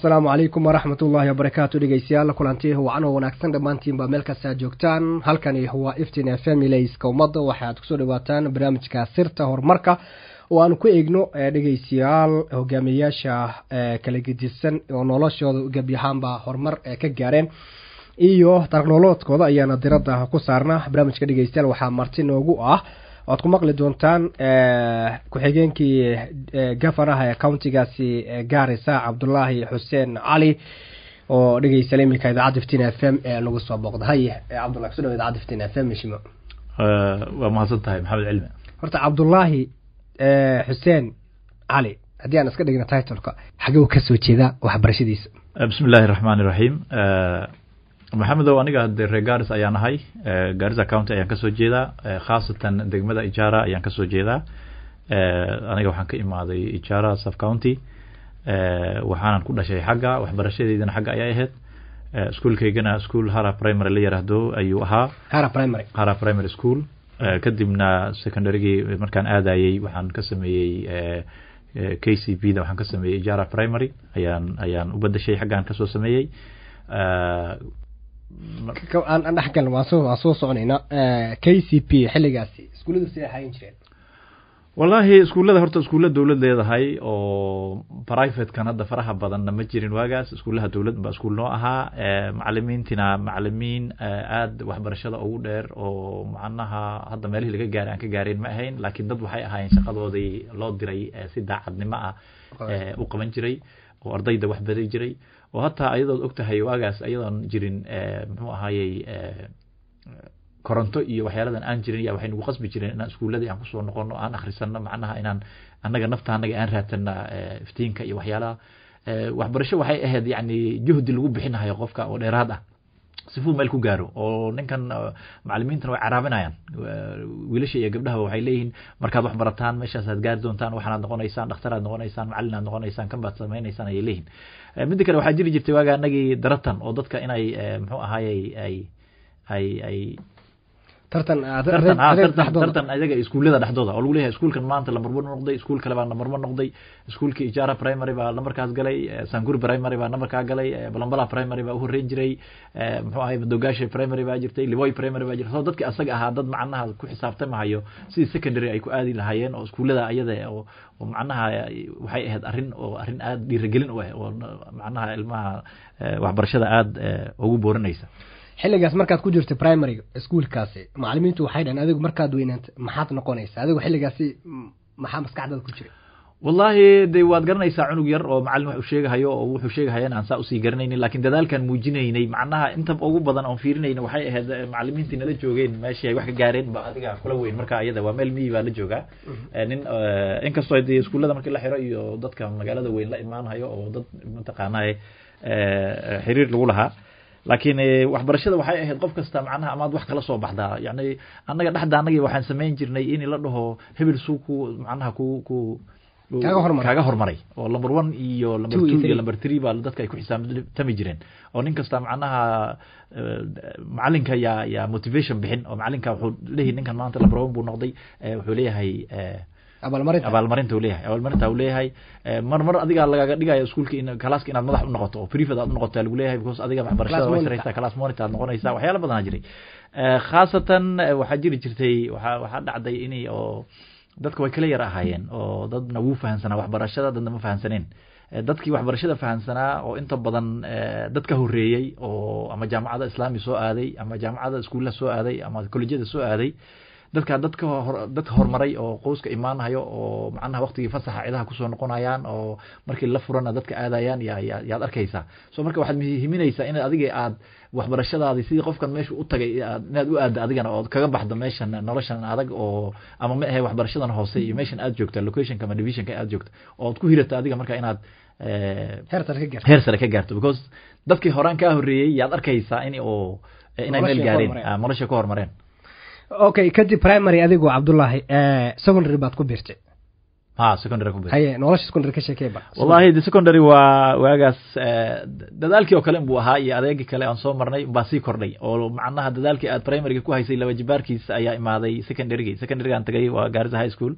asalaamu calaykum waraxmat ullaahi wabarakaatu dhegeystayaal kulanti wacan oo wanaagsan dhammaantiinba meel kasta joogtaan. Halkani waa iftin familiska ummadda waxaad ku soo dhawaataan barnaamijka sirta horumarka. Oo aan ku eegno dhegeystayaal hogaamiyayaasha kala gedisan oo noloshooda gebyahaanba horumar ka gaareen. Iyo tarnoloodkooda ayaana diradda ku saarna barnaamijka dhegeystayaal waxaa marti noogu ah waad ku maqli doontaan ku-xigeenkii gafanaha ee countigaasi gaarisa cabdulaahi xuseen cali oo dhegeysala iminka idaacadda ftin f m ee lagu soo booqda haye cabdullah kuso dhaw idaacadda ftin f m mishimo waa mahadsan tahay maxamed cilmi. Horta cabdullaahi xuseen cali haddii aan iska dhigna titleka xagee u ka soo jeedaa waxbarashadiisa bismi illaahi raxmaan iraxiim maxamedow aniga de reer garis ayaan ahay. Garissa county ayaan ka soo jeedaa. Khaasatan degmada ijara ayaan ka soo jeedaa. Aniga waxaan ka imaaday ijara sub county. Waxaanan ku dhashay xagga waxbarashadeydana xagga ayay ahayd. Iskuolkaygana school hara primary la yiraahdo ayuu ahaa. Hara primary. Hara primary school. Kadibna secondarygii markaan aadayey waxaan ka sameeyey k c b da waxaan ka sameeyey ijara primary. Ayaan ayaan u badashay xaggaan ka soo sameeyey aan dhexgal waan soo soconaynaa k c p xilligaasi iskuulladu siday ahayn jireen? Wallahi iskuullada horta iskuulla dowlad leedahay oo privatekan hadda faraha badanna ma jirin waagaas. Iskuullaha dowlad baa iskuul noo ahaa. Macalimiintina macalimiin aad waxbarashada ugu dheer oo macnaha hadda meelihii laga gaaray aan ka gaareen ma ahayn laakiin dad waxay ahaayeen shaqadoodii loo diray si daacadnimo ah u qaban jiray oo ardayda wax baday jiray oo hataa ayadood og tahay waagaas ayadoon jirin muxuu ahaayey koronto iyo waxyaaladan aan jirin ya waxay nagu qasbi jireen inaan iskuuladii aan kusoo noqono aan akhrisano macnaha inaan annaga nafta annaga aan raatana iftiinka iyo waxyaalaha waxbarasho waxay ahayd yani juhdi lagu bixinayo qofka oo dheeraad ah sifuu meel ku gaaro oo ninkan macalimiintana way caraabinayaan wiilasha iyo gabdhaha waxay leeyihiin markaad wax barataan meeshaasaad gaari doontaan waxaanaad noqonaysaan dhakhtaraad noqonaysaan macalinaad noqonaysaan kan baad samaynaysaan ayay leeyihin midda kale waxaa jiri jirtay waaga anagii daratan oo dadka inay muxuu ahaayey ay ay ay tartan tartan ayaga iskuullada dhexdooda oo lagu leeyahay iskuulkan maanta lambar one noqday iskuul kale baa lambar one noqday iskuulkii ijara primary baa lambarkaas galay sanguri primary baa lambarkaa galay balambala primary baa uhoreyn jiray muxuu ahay madogaasha primary baa jirtay livoy primary baa jirtay. So dadki asaga ahaa dad macnaha ku xisaabtamahayo sidii secondary ay ku aadi lahaayeen oo iskuullada ayada oo oo macnaha waxay ahayd arrin oo arrin aada dhiiragelin u ah oo macnaha ilmaha waxbarashada aada ugu boorinaysa xilligaas markaad ku jirtay primaryga iskuolkaasi macalimiintu waxay dhaheen adigu markaad weynaanta maxaad noqonaysa adigu xilligaasi maxaa maskaxdaada ku jiray? Wallahi de waad garanaysaa cunug yar oo macalin wax u sheegahayo oo wuxuu sheegahaya in aan saa u sii garanaynin laakiin dadaalkan muujinaynay macnaha inta ugu badan oon fiirinayna waxay ahayd macalimiintii nala joogeen meeshii ay wax ka gaareen ba adiga kula weyn marka ayada waa meel miyi baa la joogaa. Nin inkastoo de iskuullada markii la xiro iyo dadka magaalada weyn la imaanayo oo dad mataqaana xiriir lagu lahaa laakiin waxbarashada waxay ahayd qof kasta macnaha amaad wax kala soo baxdaa. Yani annaga dhexda annagii waxaan samayn jirnay in la dhaho hebel suu ku macnaha ku ku kaaga hormaray. oo number one iyo number two iyo number three baa dadka ay ku xisaabtami jireen. Oo nin kasta macnaha macalinka yaa yaa motivation bixin. Oo macalinka wuxuu leeyahay ninkan maanta number one buu noqday. Wuxuu leeyahay abaalmarinta. Leeyahay. Abaalmarinta leeyahay mar mar adiga lagaga dhigayo iskuulka in kalaaska inaad madax u noqoto oo prefect aad u noqoto lagu leeyahay because adiga waxbarashada way saraysaa class monitor aad noqonaysaa waxyaala badanaa jiray. Khaasatan waxaa jiri jirtay waxaa waxaa dhacday inay oo dadka way kala yar ahaayeen oo dadna wuu fahansanaa waxbarashada dadna ma fahansaneen dadkii waxbarashada fahansanaa oo inta badan dadka horeeyey oo ama jaamacada islaami soo aaday ama jaamacada iskuullaha soo aaday ama kolejyada soo aaday dadka dadka dadka horumaray oo qoyska imaanayo oo macnaha waqtigii fasaxa cidaha kusoo noqonayaan oo markii la furana dadka aadayaan ya ya yaad arkaysaa so marka waxaad muhiiminaysaa in adiga aad waxbarashadaadi sidii qofkan meesha u tagay inaad u aadda adigana ood kaga baxdo meeshan noloshan adag oo ama ma ahe waxbarashadan hoose iyo meeshan aad joogta locationka ama divisionka aad joogta ood ku hirata adiga marka inaad heer sare ka gaarto because dadkii horaan kaa horreeyey yaad arkaysaa in oo inay meel gaareen nolosha ka hormareen okay kadib primary adigu cabdullaahi secondary baad ku biirtay. Nolosha secondary ka sheekey ba. Wallahi de secondary waa waagaas dadaalkii oo kale inbuu ahaa iyo adeegii kale aan soo marnay baa sii kordhay. Oo macnaha dadaalkii aad primaryga ku haysay laba jibaarkiis ayaa imaaday secondarygi secondarygaan tagay waa gaarisa high school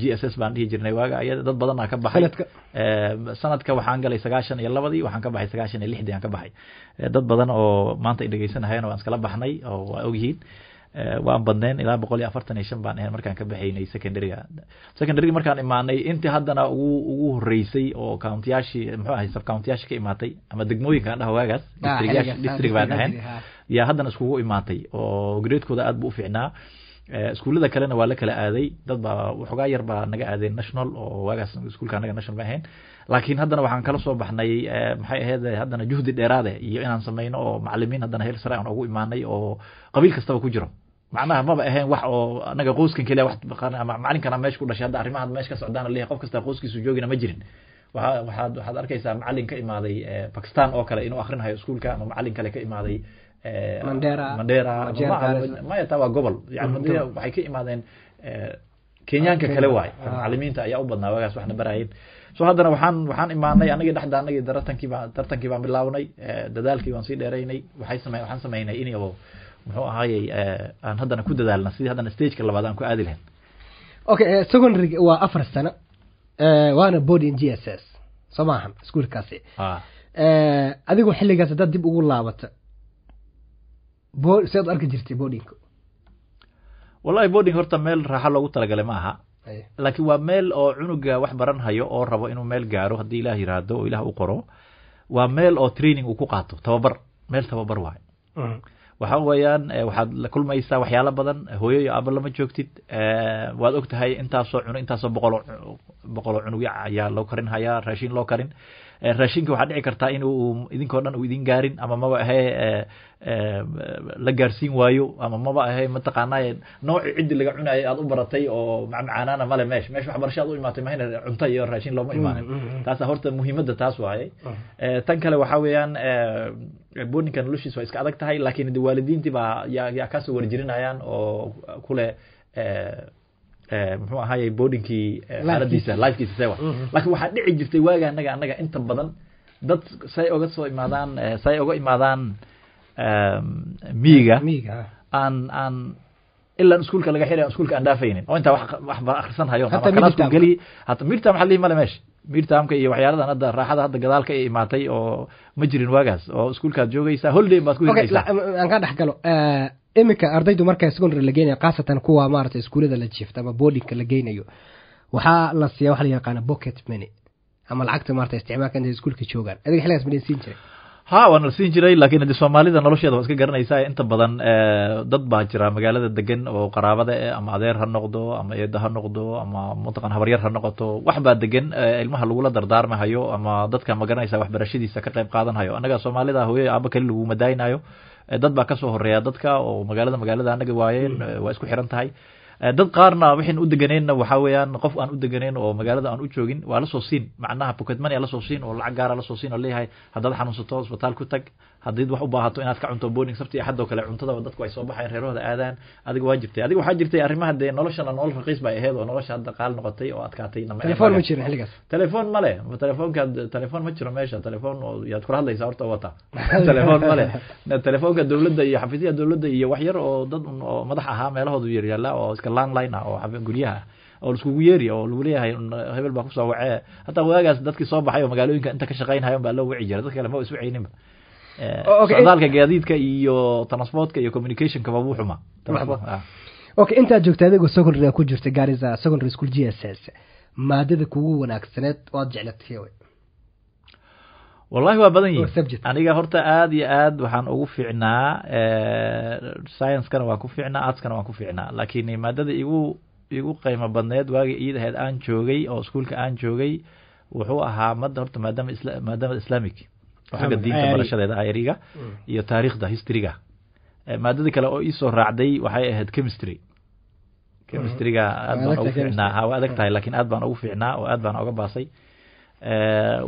g s s baan dhihi jirnay. Waaga ayada dad badanaa ka baxay. Sanadka? Eh, waxaan galay sagaashan iyo labadii waxaan ka baxay sagaashan iyo lixdii aan ka baxay. Eh, dad badan oo maanta ay dhegeysanahayeen waan iskala baxnay oo waa ogyihiin Eh, waan badneen ilaa boqol iyo afartan iyo shan baan ahayn markaan ka baxaynay secondaryga secondaryga markaan imaanay intii haddana ugu ugu horeysay oo countiyaashii muxuu ahay sub countiyaashii ka imaatay ama degmooyinka aan dhaho waagaas Ah, ah, district baan ahayn ah. yaa haddana iskugu imaatay oo gradeekooda aad bu u fiicnaa Eh, iskuullada kalena waa la kala aaday dad baa waxoogaa yar baa naga aadeen national oo waagaas iskuulka anaga national ma ahayn laakiin haddana waxaan kala soo baxnay eh, maxay ahayd eh, haddana juhdi dheeraade iyo inaan sameyno oo macalimiin haddana heer sare aan ugu imaanay oo qabiil kastaba ku jiro macnaha maba ahayn wax oo anaga qoyskan keliya wax baqan- ama macalinkana meesha ku dhashay hadda arrimaha meesha ka socdaan leeyahay qof kasta qoyskiisu joogina ma jirin waxaa waxaad waxaad arkaysaa macalin ka imaaday eh, Pakistan oo kale inuu akhrinayo iskuulka ama macalin kale ka imaaday eh, Mandera, Mandera ma- taa waa gobol yani Mhm, Mandera waxay ka imaadeen eh, kenyaanka Kenya. kale waay Ah. macalimiinta ayaa u badnaa waagaas waxna baraayeen so haddana waxaan waxaan imaanay anagii dhexda anagii tartankii baan tartankii baan bilaabnay eh, dadaalkii waan sii dheeraynay waxay samey waxaan sameynay in muxuu ahaayey eh, aan haddana ku dadaalna sidii haddana stageka labaad aan ku aadi lahayn. Okay eh, secondary waa afar sano. Eh, waana boarding g s s. Soo maahan iskuulkaasi. Ah. Adigoo xilligaas haddaad dib ugu laabata bo sidaad u arki jirtay boardingka wallahi boarding horta meel raaxo loogu talagalay ma aha. Laakiin waa meel oo cunuga wax baran hayo oo rabo inuu meel gaaro haddii ilaah yiraahdo oo ilaah u qoro. Waa meel oo training uu ku qaato tababar. Meel tababar waayo waxa weeyaan eh, waxaad la kulmaysaa waxyaalo badan hooyo iyo aaba lama joogtid eh, waad og intaasoo cunu intaasoo boqoloo boqoloo cunugyo ayaa loo karin hayaa raashin loo karin raashinka waxaa dhici kartaa in idinkoo dhan uu idin gaarin ama maba eh, eh, la gaarsiin waayo ama maba ahee mataqaanaa nooci ciddi laga cunayo aad u baratay oo macmacaanaana male meesh meesh waxbarasho aad u imaatay mahayna cunto iyo raashin looma imaanin taasa horta muhiimadda taas waaye Eh, tan kale waxaa weeyaan eh, boardingka noloshiisa waa iska adag tahay laakiin de waalidiintii baa yaa yaa kasoo warjirinayaan oo kule eh, muxuu ahaayey boardingkii eh, xaaladiisa lifekiisa sewa laakiin waxaa dhici jirtay waaga anaga anaga inta badan dad say oga soo imaadaan eh, say oga imaadaan em, miyiga miiga aan aan ilaa iskuulka laga xirayo iskuulka aan dhaafaynin. Oo intaa wax ba Hatta ama kalaasku midterm. geli hata midterm waxaa lihi male meesha midtermka iyo waxyaaladan hadda raaxada hadda gadaalka ay imaatay oo ma jirin waagaas oo iskuulkaad joogaysaa holiday baad ku aan ka dhex galo Eh, iminka ardaydu marka secondary la geynayo khaasatan kuwa maarata iskuulada la jiifta ama boardingka la geynayo waxaa la siiya waxa la yaqaana pocket money ama lacagta maarata isticmaalka intay iskuulka joogaan. Adiga xilligaas midin siin jiray ha waan la siin jiray laakiin de soomaalida nolosheeda waa iska garanaysaa inta badan dad baa jira magaalada degan oo qaraabada eh, ama adeer ha noqdo ama eedo ha noqdo ama mataqan habaryar ha noqoto wax baa degan ilmaha lagula dardaarmahayo ama dadka ma garanaysa waxbarashadiisa ka qayb qaadanhayo. Annaga soomaalida hooyo aaba kali lagu madaaynayo dad baa ka soo horreeya dadka oo magaalada magaalada anaga waayeen eh, waa isku xiran tahay dad qaarna waxaan u deganeenna waxaa weeyaan qof aan u deganeen oo magaalada aan u joogin waa lasoo siin macnaha pocket money aa lasoo siin oo lacag gaara lasoo siin oo leeyahay haddaad xanuunsato isbitaal ku tag haddiid wax u baahato inaad ka cunto boarding sabti iyo axadoo kale cuntada dadku ay soo baxayan reerahooda aadaan adiga waa jirtay adiga waxaa jirtay arrimaha dee noloshana nolol raqiis bay ahayd oo nolosha hadda qaal noqotay oo adkaatay nama- telefoon ma jirin xilligaas telefoon male telefoonkaad telefoon ma jiro meesha telefoon oo yaad kula hadlaysaa horta wata telefoon male telefoonka dowladda iyo xafiisyaha dowladda iyo wax yar oo dad oo madax ahaa meelahoodu yaryaala oo iska landline ah oo guryaha ah oo laiskugu yeeri oo lagu leeyahay un hebel baa ku soo wacee. Hataa waagaas dadkii soo baxay oo magaalooyinka inta ka shaqaynhayo baa loo wici jiray. Dadka kale ma isu ceyninba Eh, socdaalka gaadiidka iyo transportka iyo communicationka baa wuu xuma Waxba. Ah. okay intaad joogta adigoo secondary ku jirta gaarisa secondary school g s s maadada kugu wanaagsaneed waad jeclatay wey wallahi waa badan yihiin subject. aniga horta aad iyo aad waxaan ugu fiicnaa science-kana waan ku fiicnaa artskana waan ku fiicnaa. Laakiin maadada igu igu qiimo badneed waagii iid ahayd aan joogay oo iskuulka aan joogay wuxuu ahaa mada horta maadaama maadaamada islamic. Xagga diinta barashadeeda ayariga iyo taariikhda historyga. Eh, maadadii kale oo iisoo raacday waxay ahayd chemistry. Chemistryga aad baan ugu tahay fiicnaa. ha waa adag tahay laakiin aad baan ugu fiicnaa oo aad baan uga baasay. Eh,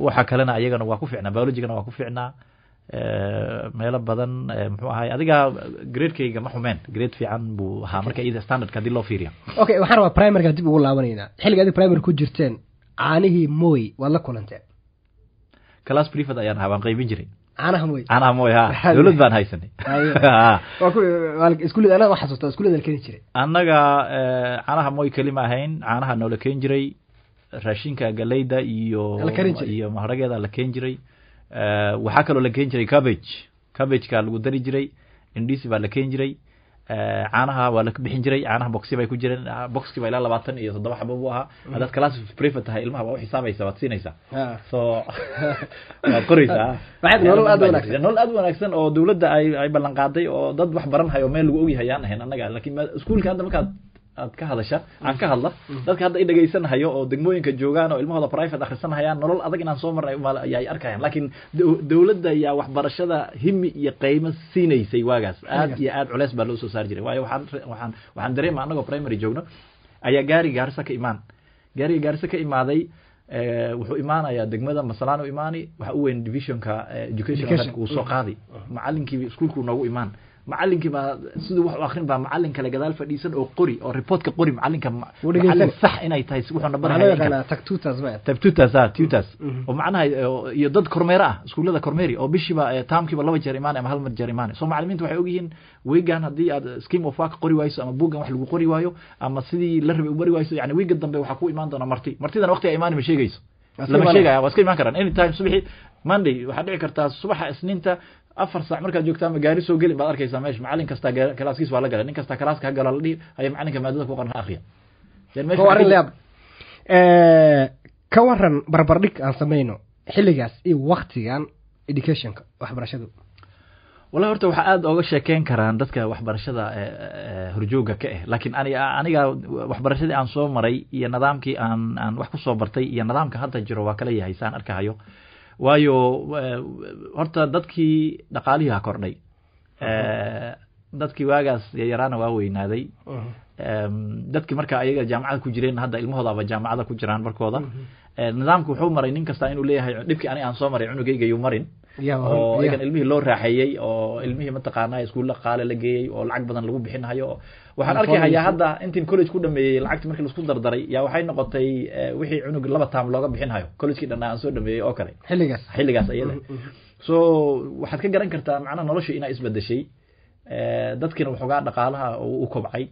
waxa kalena ayagana waa ku fiicnaa biologigana waa ku fiicnaa. Eh, meelo badan eh, muxuu ahay adiga gradekayga ma xumeen. Grade fiican buu ahaa. Marka iyada standardka haddii loo fiiriyo. Okay waxaan rabaa primaryga dib ugu laabanaynaa. Xilliga adig primary ku jirteen caanihii mooy waad la kulanteen class prefect ayaan ahaa waan qaybin jiray. Caanaha mooy. Caanaha mooy ha. Dowlad baan haysanay. Waa ku iskuulid anaga ma xasuusta iskuulida la keeni jiray. Annaga caanaha mooy kelima ahayn caanaha noola keen jiray raashinka galeyda iyo iyo maharageeda la keen jiray. Waxaa kaloo la keen jiray cabbage. Cabbageka lagu dari jiray indhisi baa la keen jiray. Caanaha waa la bixin jiray caanaha boxi bay ku jireen. Boxki baa ilaa labaatan iyo toddoba xabo buu ahaa. Haddaad class private tahay ilmaha waa u xisaabaysa waad siinaysaa. So waad qoraysaa nolol aad u wanaagsan. nolol aad u wanaagsan oo dowladda ay ay ballan qaaday oo dad wax baran hayo meel lagu ogyahay aan ahayn annaga. Laakiin ma- iskuulka hadda markaad aad ka hadasha? Aan ka hadla? Dadka hadda i dhegaysan hayo oo degmooyinka joogaan oo ilmahooda private akhrisan hayaan nolol adag inaan soo marnay uma- ayay arkayaan. Laakiin dow- dowladda ayaa waxbarashada himi iyo qiimo siinaysay waagaas. Aad iyo aad culeys baa loo soo saari jiray. Waayo waxaan waxaan waxaan dareema annagoo primary joogno ayaa gaari gaarisa ka imaan. Gaariga gaarisa ka imaaday eh, wuxuu imaanayaa degmada masalaan u imaani waxa u weyn divisionka eh, education. uu soo qaadi. Macalinkii iskuulku noogu imaan macalinkii baa siduu wax u akrin baa macalin kale gadaal fadhiisan oo qori oo reportka qori macalinka macalin sax inay tahay wuxuu waxaa loo nabarhaya yaqaanaa tagtutas ma tab tutas ah tutas Mhm. oo macnaha eh, iyo dad kormeero ah iskuullada kormeeri oo bishiiba eh, taamkiiba laba jeer imaanay ama hal mar jeer imaanay so macalimiintu waxay ogyihiin weegan haddii aad scheme of work qori wayso ama buuggan wax lagu qori waayo ama sidii la rabay u bari wayso yani weega dambe waxaa ku imaan doona marti martidana waqti ay imaani ma sheegayso lama sheegaya waa iska imaan karaan anytime subaxi monday waxaa dhici kartaa subaxa isniinta afar saac markaad joogtaa ama gaari soo gelin baad arkaysaa meesha. Macalin kastaa kalaaskiis waa la galay. Nin kastaa kalaaska ha galo la dhihi haya macalinka maadada ku qoran ha akriya arrin waxaa- layaab ka waran barbardhig aan samayno xilligaas iyo waktigan educationka waxbarashadu. Wallahi horta waxaa aada oga sheekeyn karaan dadka waxbarashada eh, eh, horjooga ka ah laakiin ani aniga waxbarashadii aan soo maray iyo nidaamkii aan aan wax ku soo bartay iyo nidaamka hadda jiro waa kala yahay saan arkahayo waayo eh, horta dadkii dhaqaalihii ha kordhay dadkii waagaas yaraana waa weynaaday dadkii marka ayaga jaamacada ku jireen hadda ilmahoodaba jaamacada ku jiraan markooda Eh, nidaamku wuxuu maray nin kasta inuu leeyahay dhibkii ani aan soo maray cunugayga yuu marin oo ya. iyagan ilmihii loo raaxeeyey oo ilmihii mataqaanaa iskuulla qaale la geeyey oo lacag badan lagu bixinayo waxaan arkahayaa iyo- hadda intiin college ku dhameeyey lacagti markii laisku dardaray yaa waxay noqotay eh, wixii cunug laba taam looga bixinhayo collegekii dhanaa aan soo dhameeyey oo kale xilligaas xilligaas ayada so waxaad ka garan kartaa macnaha nolosha inaa isbedeshay Eh, dadkiina waxoogaa dhaqaalaha u kobcay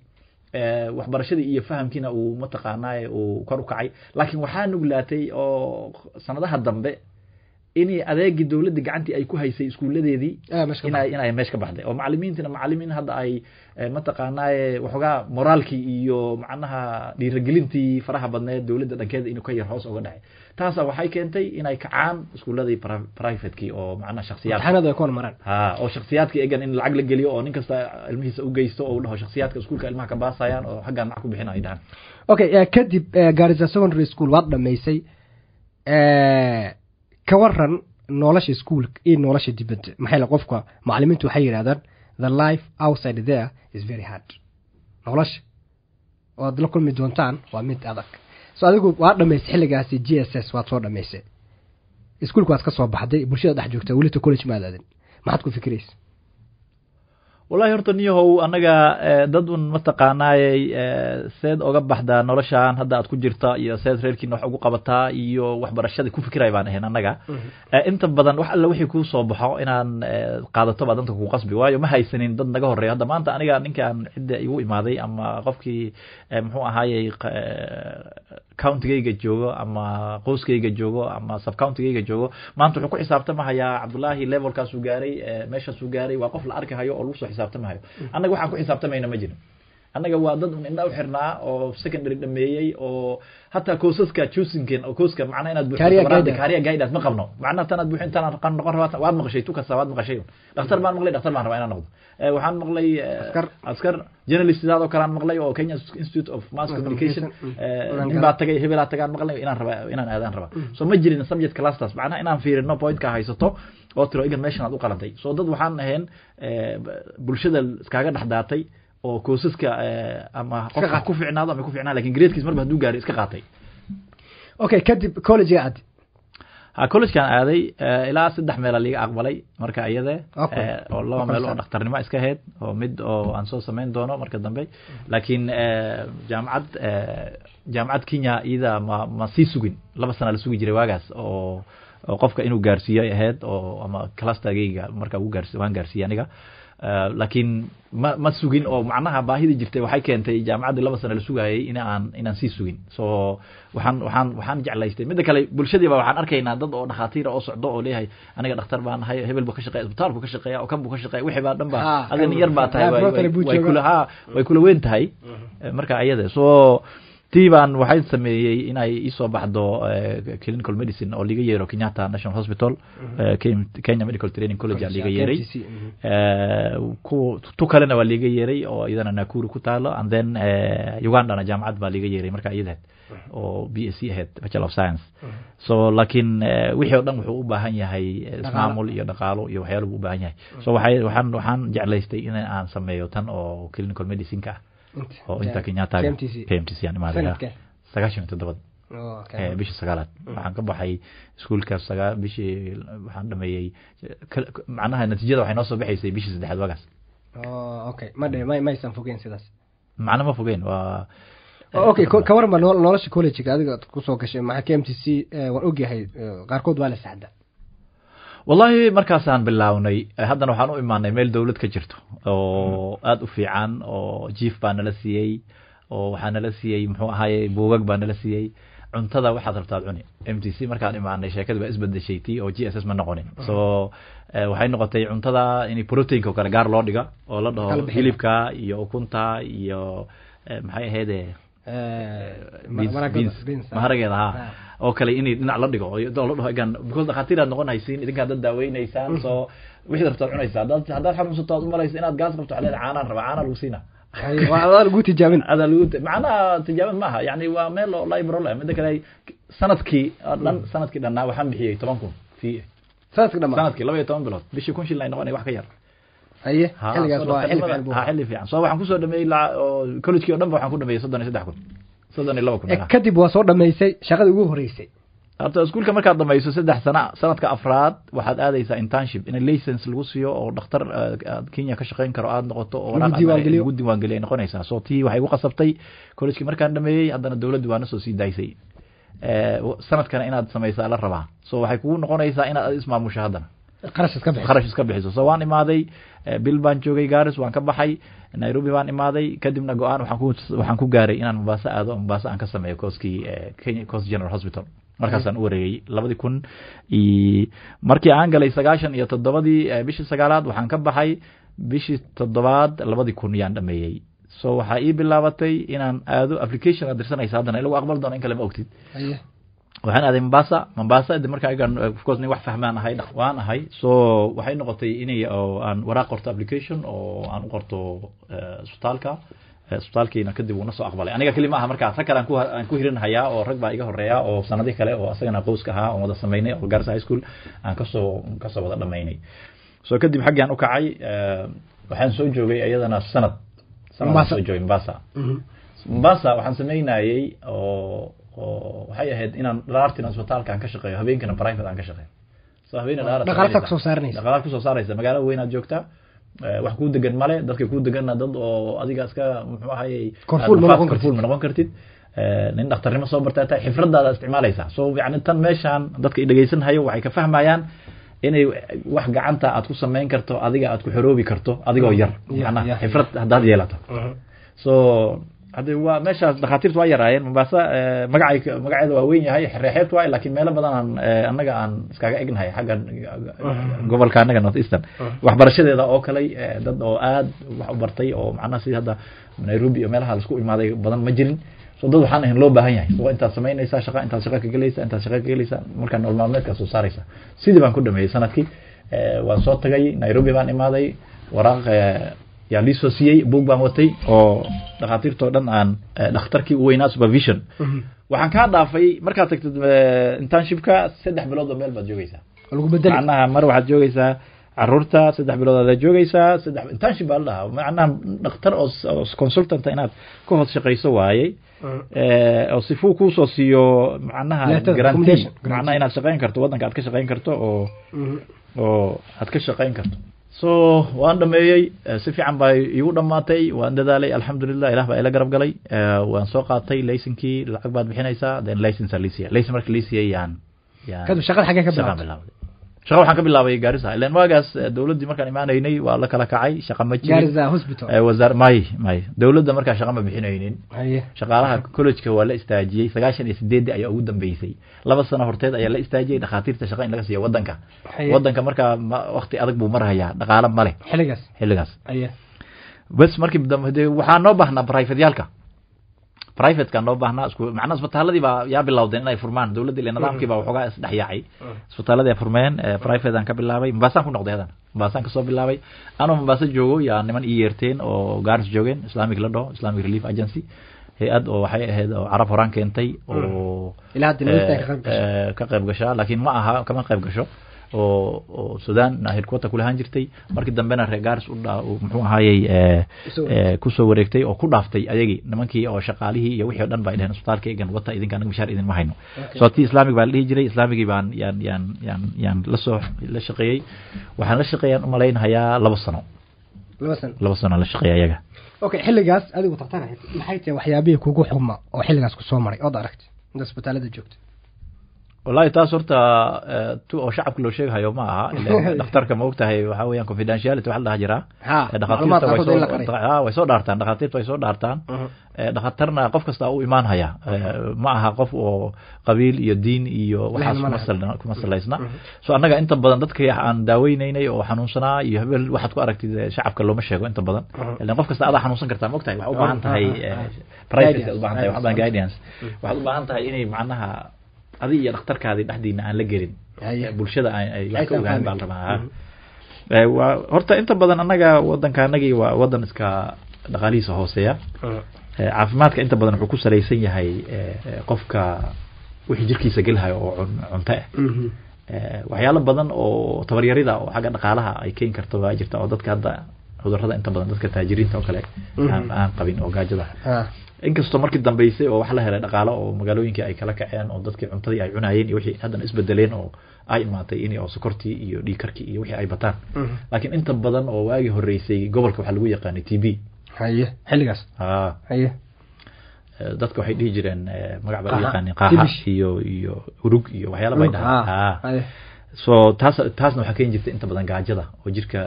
Eh, waxbarashadii iyo fahamkiina uu mataqaanaaye uu kor u kacay laakiin waxaa nuglaatay oo sanadaha dambe inay adeegii dowladda gacantii ay ku haysay iskuuladeedii Ah, inay meesha ka baxday oo macalimiintina macalimiin hadda ay eh, mataqaanaaye waxoogaa moraalkii iyo macnaha dhiirigelintii faraha badneed dowladda dhankeeda inuu ka yar hoos uga dhacay taasa waxay keentay inay kacaan iskuuladii pri- privatekii oo ku hormaraan ha oo egan in lacag la geliyo oo nin kasta ilmihiisa u geysto oo u dhaho shaksiyaadka iskuulka ilmaha ka baasayaan oo xaggaan lacag ku bixin ay dhahaan. Okay eh, kadib eh, garissa secondary school waad dhamaysay Eh, ka waran nolosha schoolka iyo nolosha dibadda. Maxay la qofka macalimiintu waxay yidhahdaan the life outside there is very hard. Nolosha oo aad la kulmi doontaan waa mid adag so adigu waad dhamaysay xilligaasi g s s waad soo dhamaysay. Iskuulka waad ka soo baxday bulshada dhex joogta welita college ma aadaadin maxaad ku fikiraysa wallahi horta niyahow annaga eh, dad un mataqaanaayey eh, seed oga baxdaa noloshaan hadda aad ku jirta iyo seed reerkiina wax ugu qabataa iyo waxbarashadii ku fikiray baan ahayn annaga. Eh, inta badan wax alla wixii kuu soo baxo inaan qaadato baa danta kugu qasbi waayo. Ma haysanin dad naga horreeya. Hadda maanta aniga ninkaan cidda igu imaaday ama qofkii muxuu ahaayey countigayga joogo ama qoyskayga joogo ama subcountigayga joogo maanta wuxuu ku xisaabtamahayaa cabdullaahi levelkaasuu gaaray meeshaasuu gaaray waa qof la arkahayo oo lagu soo xisaabtamahayo annaga waxaan ku xisaabtamayna ma jirin annaga waa dad un indha u xirnaa oo secondary dhameeyey oo hataa koosaska choosingken oo kooska macnaa inaad waraaqda guidance. ma qabno macnaha tanaad buuxin tanaan qan noqon rabaa waad maqashay tu kasta waad maqashay dhakhtar baan maqlay dhakhtar baan rabaa inaan noqdo Eh, waxaan maqlay eh, Askar. askar journalist sidaadoo kale aan maqlay oo Kenya Institute of Mass Communication eh, mm. nin baa tagay hebelaa tagaan maqlay inaan rabaa inaan aadaan rabaa so ma jirin subject clusters macnaha inaan fiirino pointka haysato oo tiro igan meeshan aad u qalantay so dad waxaan ahayn eh, bulshada iskaaga dhex daatay oo koosaska eh, ama qofka ku ficnaado ama ku ficnaa laakiin gradekiis marba hadduu gaaray iska qaatay. Okay kadib collegega aad. Ha collegekan aaday eh, ilaa saddex meela liga aqbalay marka iyade eh, oo laba meel oo dhakhtarnimo iska ahayd oo mid oo aan soo samayn doono marka dambe. Laakiin jaamacad jaamacad kenya iyada ma ma sii sugin. Laba sana la sugi jiray waagaas oo oo qofka inuu gaarsiiyo ay ahayd oo ama clustergayga marka ugu gaarsi waan gaarsiiyey aniga laakiin ma ma sugin oo macnaha baahidii jirtay waxay keentay jaamacaddii laba sano la sugayay in aan inaan sii sugin. So waxaan waxaan waxaan jeclaystay. Midda kale bulshadiiba waxaan arkaynaa dad oo dhakhaatiira oo socdo oo leeyahay aniga dhakhtar baan nahay hebel buu ka shaqeeya isbitaalku ka shaqeeya oo kan buu ka shaqeeya wixii baa dhan ba adin yar baa tahay way kula ha way kula weyn tahay. Marka ayada so tii baan waxay sameeyey inay isoo baxdo clinical medicine oo liga yeero kenyatta national hospital kenya medical training college aa liga yeeray. Tu kalena waa liga yeeray oo iyadana nakuru ku taalo and then ugandana jaamacad baa liga yeeray marka iyadahed oo b s c ahayd bachelor of science. So laakiin wixii o dhan wuxuu u baahan yahay ismaamul iyo dhaqaalo iyo waxyaala buu u baahan yahay. So waxaan waxaan jeclaystay in aan sameeyo tan oo clinical medicine-ka ah oo inta kenyatta k m t c. Aan imaaday sagaashan iyo toddobad bishii sagaalaad waxaan ka baxay iskuolka sagaa bishii waxaan dhameeyey macnaha natiijada waxay noo soo baxaysay bishii saddexaad waagaas okay maysan fogeen sidaas macna ma fogeen waa okay ka waran ba nolosha collegega adiga ku soo gashay maxaa k m t c waan ogyahay qaarkood waa la saxda wallahi markaasaan bilownay haddana waxaan u imaanay meel dowlad ka jirto oo aada u fiican oo jief baa nala siiyey oo waxaa nala siiyey muxuu ahaaye buugag baa nala siiyey. Cuntada waxaad rabtaad cuni. M t c markaan imaanay sheekada baa isbedeshay tii oo g s s ma noqonin. So waxay noqotay cuntada in proteinka oo kale gaar loo dhiga oo la dhaho hilibka iyo ukunta iyo maxay ahayde maharageeda ha oo kale in dhinac la dhigo la dhaho egan because dhakhaatiir aad noqon haysiin idinkaa dad daaweynaysaan so wixii rabtaad cunaysa haddaad haddaad xanuunsato aad umalaysa inaad gaas qabto waxaa leedahay caanaan rabaa caanaa lagu siina. Adaa lagu tijaabin adaa lagu macnaha tijaabin maaha yani waa meel oo librol ah midda kale sannadkii dhan sannadkii dhannaa waxaan bixiyey toban kun fee. Sanadkii dhammaa sannadkii laba iyo toban bilood bishii kun shilin ay noqonaya wax ka yar. Haye xilligaas waa xilli fiican buu. ha xilli fiican. So waxaan ku soo dhameeyey collegekii o dhan ba waxaan ku dhameeyey soddon iyo saddex kun soddon iyo laba kun kadib waa soo dhamaysay shaqadii ugu horeysay horta iskuulka markaad dhamayso saddex sana sanadka afraad waxaad aadaysaa internship in license lagu siiyo oo dhakhtar kenya ka shaqeyn karo aad noqoto oo lagu diiwaangeliyo ay noqonaysaa so tii waxay igu qasabtay collegekii markaan dhameeyey haddana dowladdu waa na soo sii daysay sanadkana inaad samaysaa la rabaa so waxay kugu noqonaysaa inaad ismaamusho haddana qarash iska bixiso so waan imaaday bil baan joogay garis waan ka baxay nairobi baan imaaday kadibna go'aan waxaan ku gaaray inaan mombaaso aado mombaaso aan ka sameeyo kooskii kenya general hospital markaasaan u wareegay labadii kun markii aan galay sagaashan iyo toddobadii bishii sagaalaad waxaan ka baxay bishii toddobaad labadii kun yaan dhameeyey so waxaa ii bilaabatay inaan aado application aad dirsanaysa haddana in lagu aqbal doono in kale ma ogtid waxaan aaday mombasa. Mombasa de markaa igan of course nin wax fahmaan ahay waan ahay. So waxay noqotay inay oo aan waraaq qorto application oo aan u qorto isbitaalka. Isbitaalkiina kadib uuna soo aqbalay. Aniga keli ma aha markaa rag kale aan ku aan ku hirin hayaa oo rag baa iga horreeya oo sanadii kale oo asagana qoyska ahaa oon wada samaynay oo garissa high school aan ka soo ka soo wada dhamaynay. So kadib xaggaan u kacay waxaan soo joogay iyadana sanad. Sanad soo joogay mombasa. Mombasa waxaan samaynayey oo oo waxay ahayd inaan dhalaartina isbitaalka aan ka shaqeeyo habeenkina private aan ka shaqeeyo so habeena dhaqaalta kusoo saaranaysa dhaqaalaad kusoo saaraysa magaalo weyn aad joogtaa wax kuu degan male dadka kuu deganna dad oo adiga iska muxuu ahayey Korfuul ma noqon korfuul ma noqon kartid nin dhakhtarnimo soo bartaa tahay xifradaada isticmaalaysaa so yani tan meeshaan dadka i dhegeysanhayo waxay ka fahmayaan inay wax gacanta aad ku samayn karto adiga aad ku xoroobi karto adigoo yar xifrad haddaad yeelato so hadde waa meeshaas dhakhaatiirtu waa yaraayeen mombasa magacay magaceeda waa weyn yahay reexeebtu waay laakiin meelo badan aan annaga aan iskaga egnahay xagga gobolka annaga north eastern. Waxbarashadeeda oo kale dad oo aad wax u bartay oo macnaha sidii hadda nairobi iyo meelaha la isku imaaday badan ma jirin. So dad waxaan ahayn loo baahan yahay. So intaad samaynaysaa shaqa intaad shaqa ka gelaysaa intaad shaqa ka gelaysaa markaa nolol maalmeedkaa soo saaraysaa. Sidii baan ku dhameeyey sannadkii waan soo tagay nairobi baan imaaday waraaq yaa liisoo siiyey buug baan watay oo dhakhaatiirtoo dhan aan dhakhtarkii u weynaa supervision waxaan kaa dhaafay markaad tagtid internshipka saddex bilood oo meel baad joogeysaa macnaha mar waxaad joogeysaa carruurta saddex bilood aad joogeysaa saddex internship baa la dhahaa. Macnaha dhakhtar oo consultanta inaad ka hoos shaqeyso waayey. Oo sifuu kuusoo siiyo macnaha guarantee macnaha inaad shaqeyn karto waddanka aad ka shaqeyn karto oo oo aad ka shaqeyn karto so waan dhameeyey si fiican baa iigu dhamaatay waan dadaalay alxamdulilah ilah baa ila garab galay. Waan soo qaatay laysinkii lacag baad bixinaysaa then license liisiya licen marka liisiyay yaan yaan. Shaqada xaggee ka bilaabay shaqa waxaan ka bilaabay gaarisa ilan waagaas eh, dowladdii markaan imaanaynay waa la kala kacay shaqa ma jirin gaarisa hospital Eh, wasaar may may dowladda markaa shaqa ma bixinaynin shaqaalaha college-ka waa la istaajiyey sagaashan iyo sideedii ayaa ugu dambeysay laba sano horteed ayaa la istaajiyey dhakhaatiirta shaqa in laga siiyo wadanka haye wadanka markaa ma- waqti adag buu marhayaa dhaqaale male xilligaas xilligaas haye bes markii dambe waxaa noo baahnaa privateyaalka privateka noo baahnaa isku macnaha isbitaaladii baa yaa bilowdeen inay furmaan. Dowladda ile nidaamkii baa waxoogaa isdhex yaacay. Isbitaaladii ay furmeen eh, private aan ka bilaabay. Mombasaan ku noqday hadan mombasaan ka soo bilaabay. Anoo mombasa joogo yaa niman ii yeerteen oo gaaris joogeen islamic la dhaho islamic relief agency. Hay'ad oo waxay ahayd oo carab horaan keentay oo ilaa hadda nabista ka qayb gashay eh, ka qayb gashaa. Laakiin ma aha kama qayb gasho oo oo sudan headquarter ku lahaan jirtay. Markii dambena uu muxuu ahaayey eh, Kusoo eh, ku soo wareegtay oo ku dhaaftay ayagii nimankii oo shaqaalihii iyo wixii o dhan ba ay dheheen isbitaalka egan wata idinka anaga mishaar idin ma hayno. Okay. so tii islaamic baa la dhihi jiray islamigii baan yaan yaan yaan yaan la soo la shaqeeyey. Waxaan la shaqeeyaan umalaynhayaa laba sano. Laba san laba sano la shaqeeya ayaga. Okay xilligaas adigu tartan maxay tahay waxyaabihii kugu xuma oo xilligaas ku soo maray? Ood aragtay inta isbitaalada joogta wallahi taas horta eh, oo shacabka loo sheegahayo ma aha. Dhakhtarka ma ogtahay waxaa weeyaan confidentiality waxa la dhaha jiraa. Eh, dhakhaatiirta way soo dhaartaan dhakhaatiirta way soo dhaartaan. Eh, dhakhtarna qof kasta u imaan haya. Ma aha qof oo qabiil iyo diin iyo waxaas kuma salaysna so annaga inta badan dadka aan daaweynaynay oo xanuunsanaa iyo hebel waxaad ku aragtid shacabka looma sheego inta badan. Ilan qof kasta adaa xanuunsan kartaa ma ogtahay waxaad u baahan tahay eh, privacy aad u baahan tahay waxaad guidance. waxaad u baahan tahay inay macnaha adi iyo dhakhtarkaadii dhexdiina aan la gelin. Bulshada wax ka ogaan baa fahmin. la rabaa. Eh, waa horta inta badan annaga wadanka anagii waa wadan iska dhaqaalihiisa hooseeya. Eh, caafimaadka inta badan wuxuu ku salaysan yahay qofka wixii jirkiisa gelhayo oo cun- cunto ah. Eh, waxyaalo badan oo tabaryarida oo xagga dhaqaalaha ay keeni karto baa jirta oo dadka hadda cudurrada inta badan dadka taajiriinta oo kale aan aan qabin oo gaajada. Ha inkastoo markii dambeysay oo wax la helay dhaqaalo oo magaalooyinkii ay kala kaceen oo dadkii cuntadii ay cunayeen iyo wixii haddana isbedeleen oo ay imaatay in oo sokortii iyo dhiigkarkii iyo wixii ay bataan. Mhm. laakiin inta badan oo waagii horeysay gobolka waxaa lagu yaqaanay t b haye xilligaas. Ah. Haye. Eh, dadka waxay dhihi jireen eh, magac baa yaqaaneen qaaxa iyo iyo urug iyo waxyaala bay ha dhahaan ah. Haye. So taas taasna waxaa keeni jirta inta badan gaajada oo jirka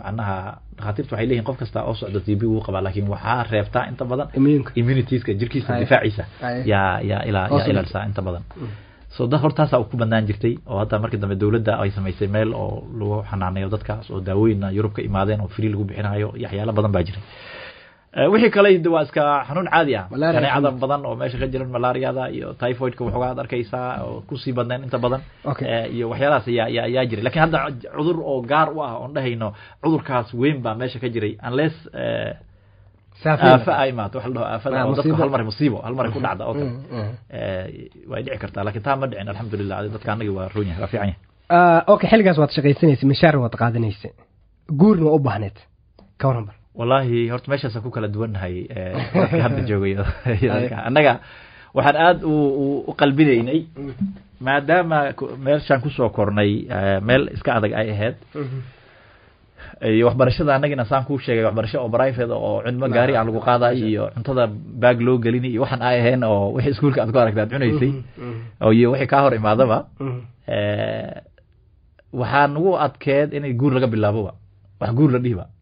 macnaha dhakhaatiirta waxay leeyihiin qof kasta oo socda t b wuu qabaa laakiin waxaa reebtaa inta badan immuunka immunitieska jirkiisa difaaciisa. Yaa yaa ilaa yaa u ilaalsaa inta badan. So dad hortaasaa ku banaan jirtay oo hadda markii dambe dowladda ay samaysay meel oo lagu xanaaneeyo dadkaas oo daawooyinna yurub ka imaadeen oo free lagu bixinayo waxyaalo badan baa jiray wixii kale waa iska xanuun caadi ah. Kaneecada badan oo meesha ka jiran malaariyada iyo typhoidka waxoogaa ad arkaysaa oo ku sii badneen inta badan. Eh, iyo waxyaalahaas ayaa jiray. Lakin hadda cudur oo gaar u ah oon dhahayno cudurkaas weyn baa meesha ka jiray. Unless eh, aafa ay imaato waxa la dhaho aafada Ah, oo musiibo. hal mar musiibo hal ku dhacda oo kale Mm, mm. Eh, way dhici kartaa. Lakin taa ma dhicin alxamdulilah dadka anagi waa roon yahay waa fiican yahay Ah, okay xilligaas waad shaqaysanaysa mishaar waad qaadanaysa guurna waa u baahneed ka waran wallahi horta meeshaasaan ku kala duwannahay eh, dadka hadda joogayo annaga waxaan aada u qalbinaynay maadaama meeshaan ku soo kornay eh, meel iska adag ay ahayd. Iyo waxbarashada annagina saan kuu sheegay waxbarasho oo private oo cunmo gaari aan lagu qaadayo iyo cuntada baag loo gelini iyo waxaan ay ahayn oo wixii iskuulka aad ku aragta aad cunaysay. Oo iyo wixii kaa hor imaadaba. Eh, waxaa nagu adkeed inay guur laga bilaaboba. Wax guur la dhihiba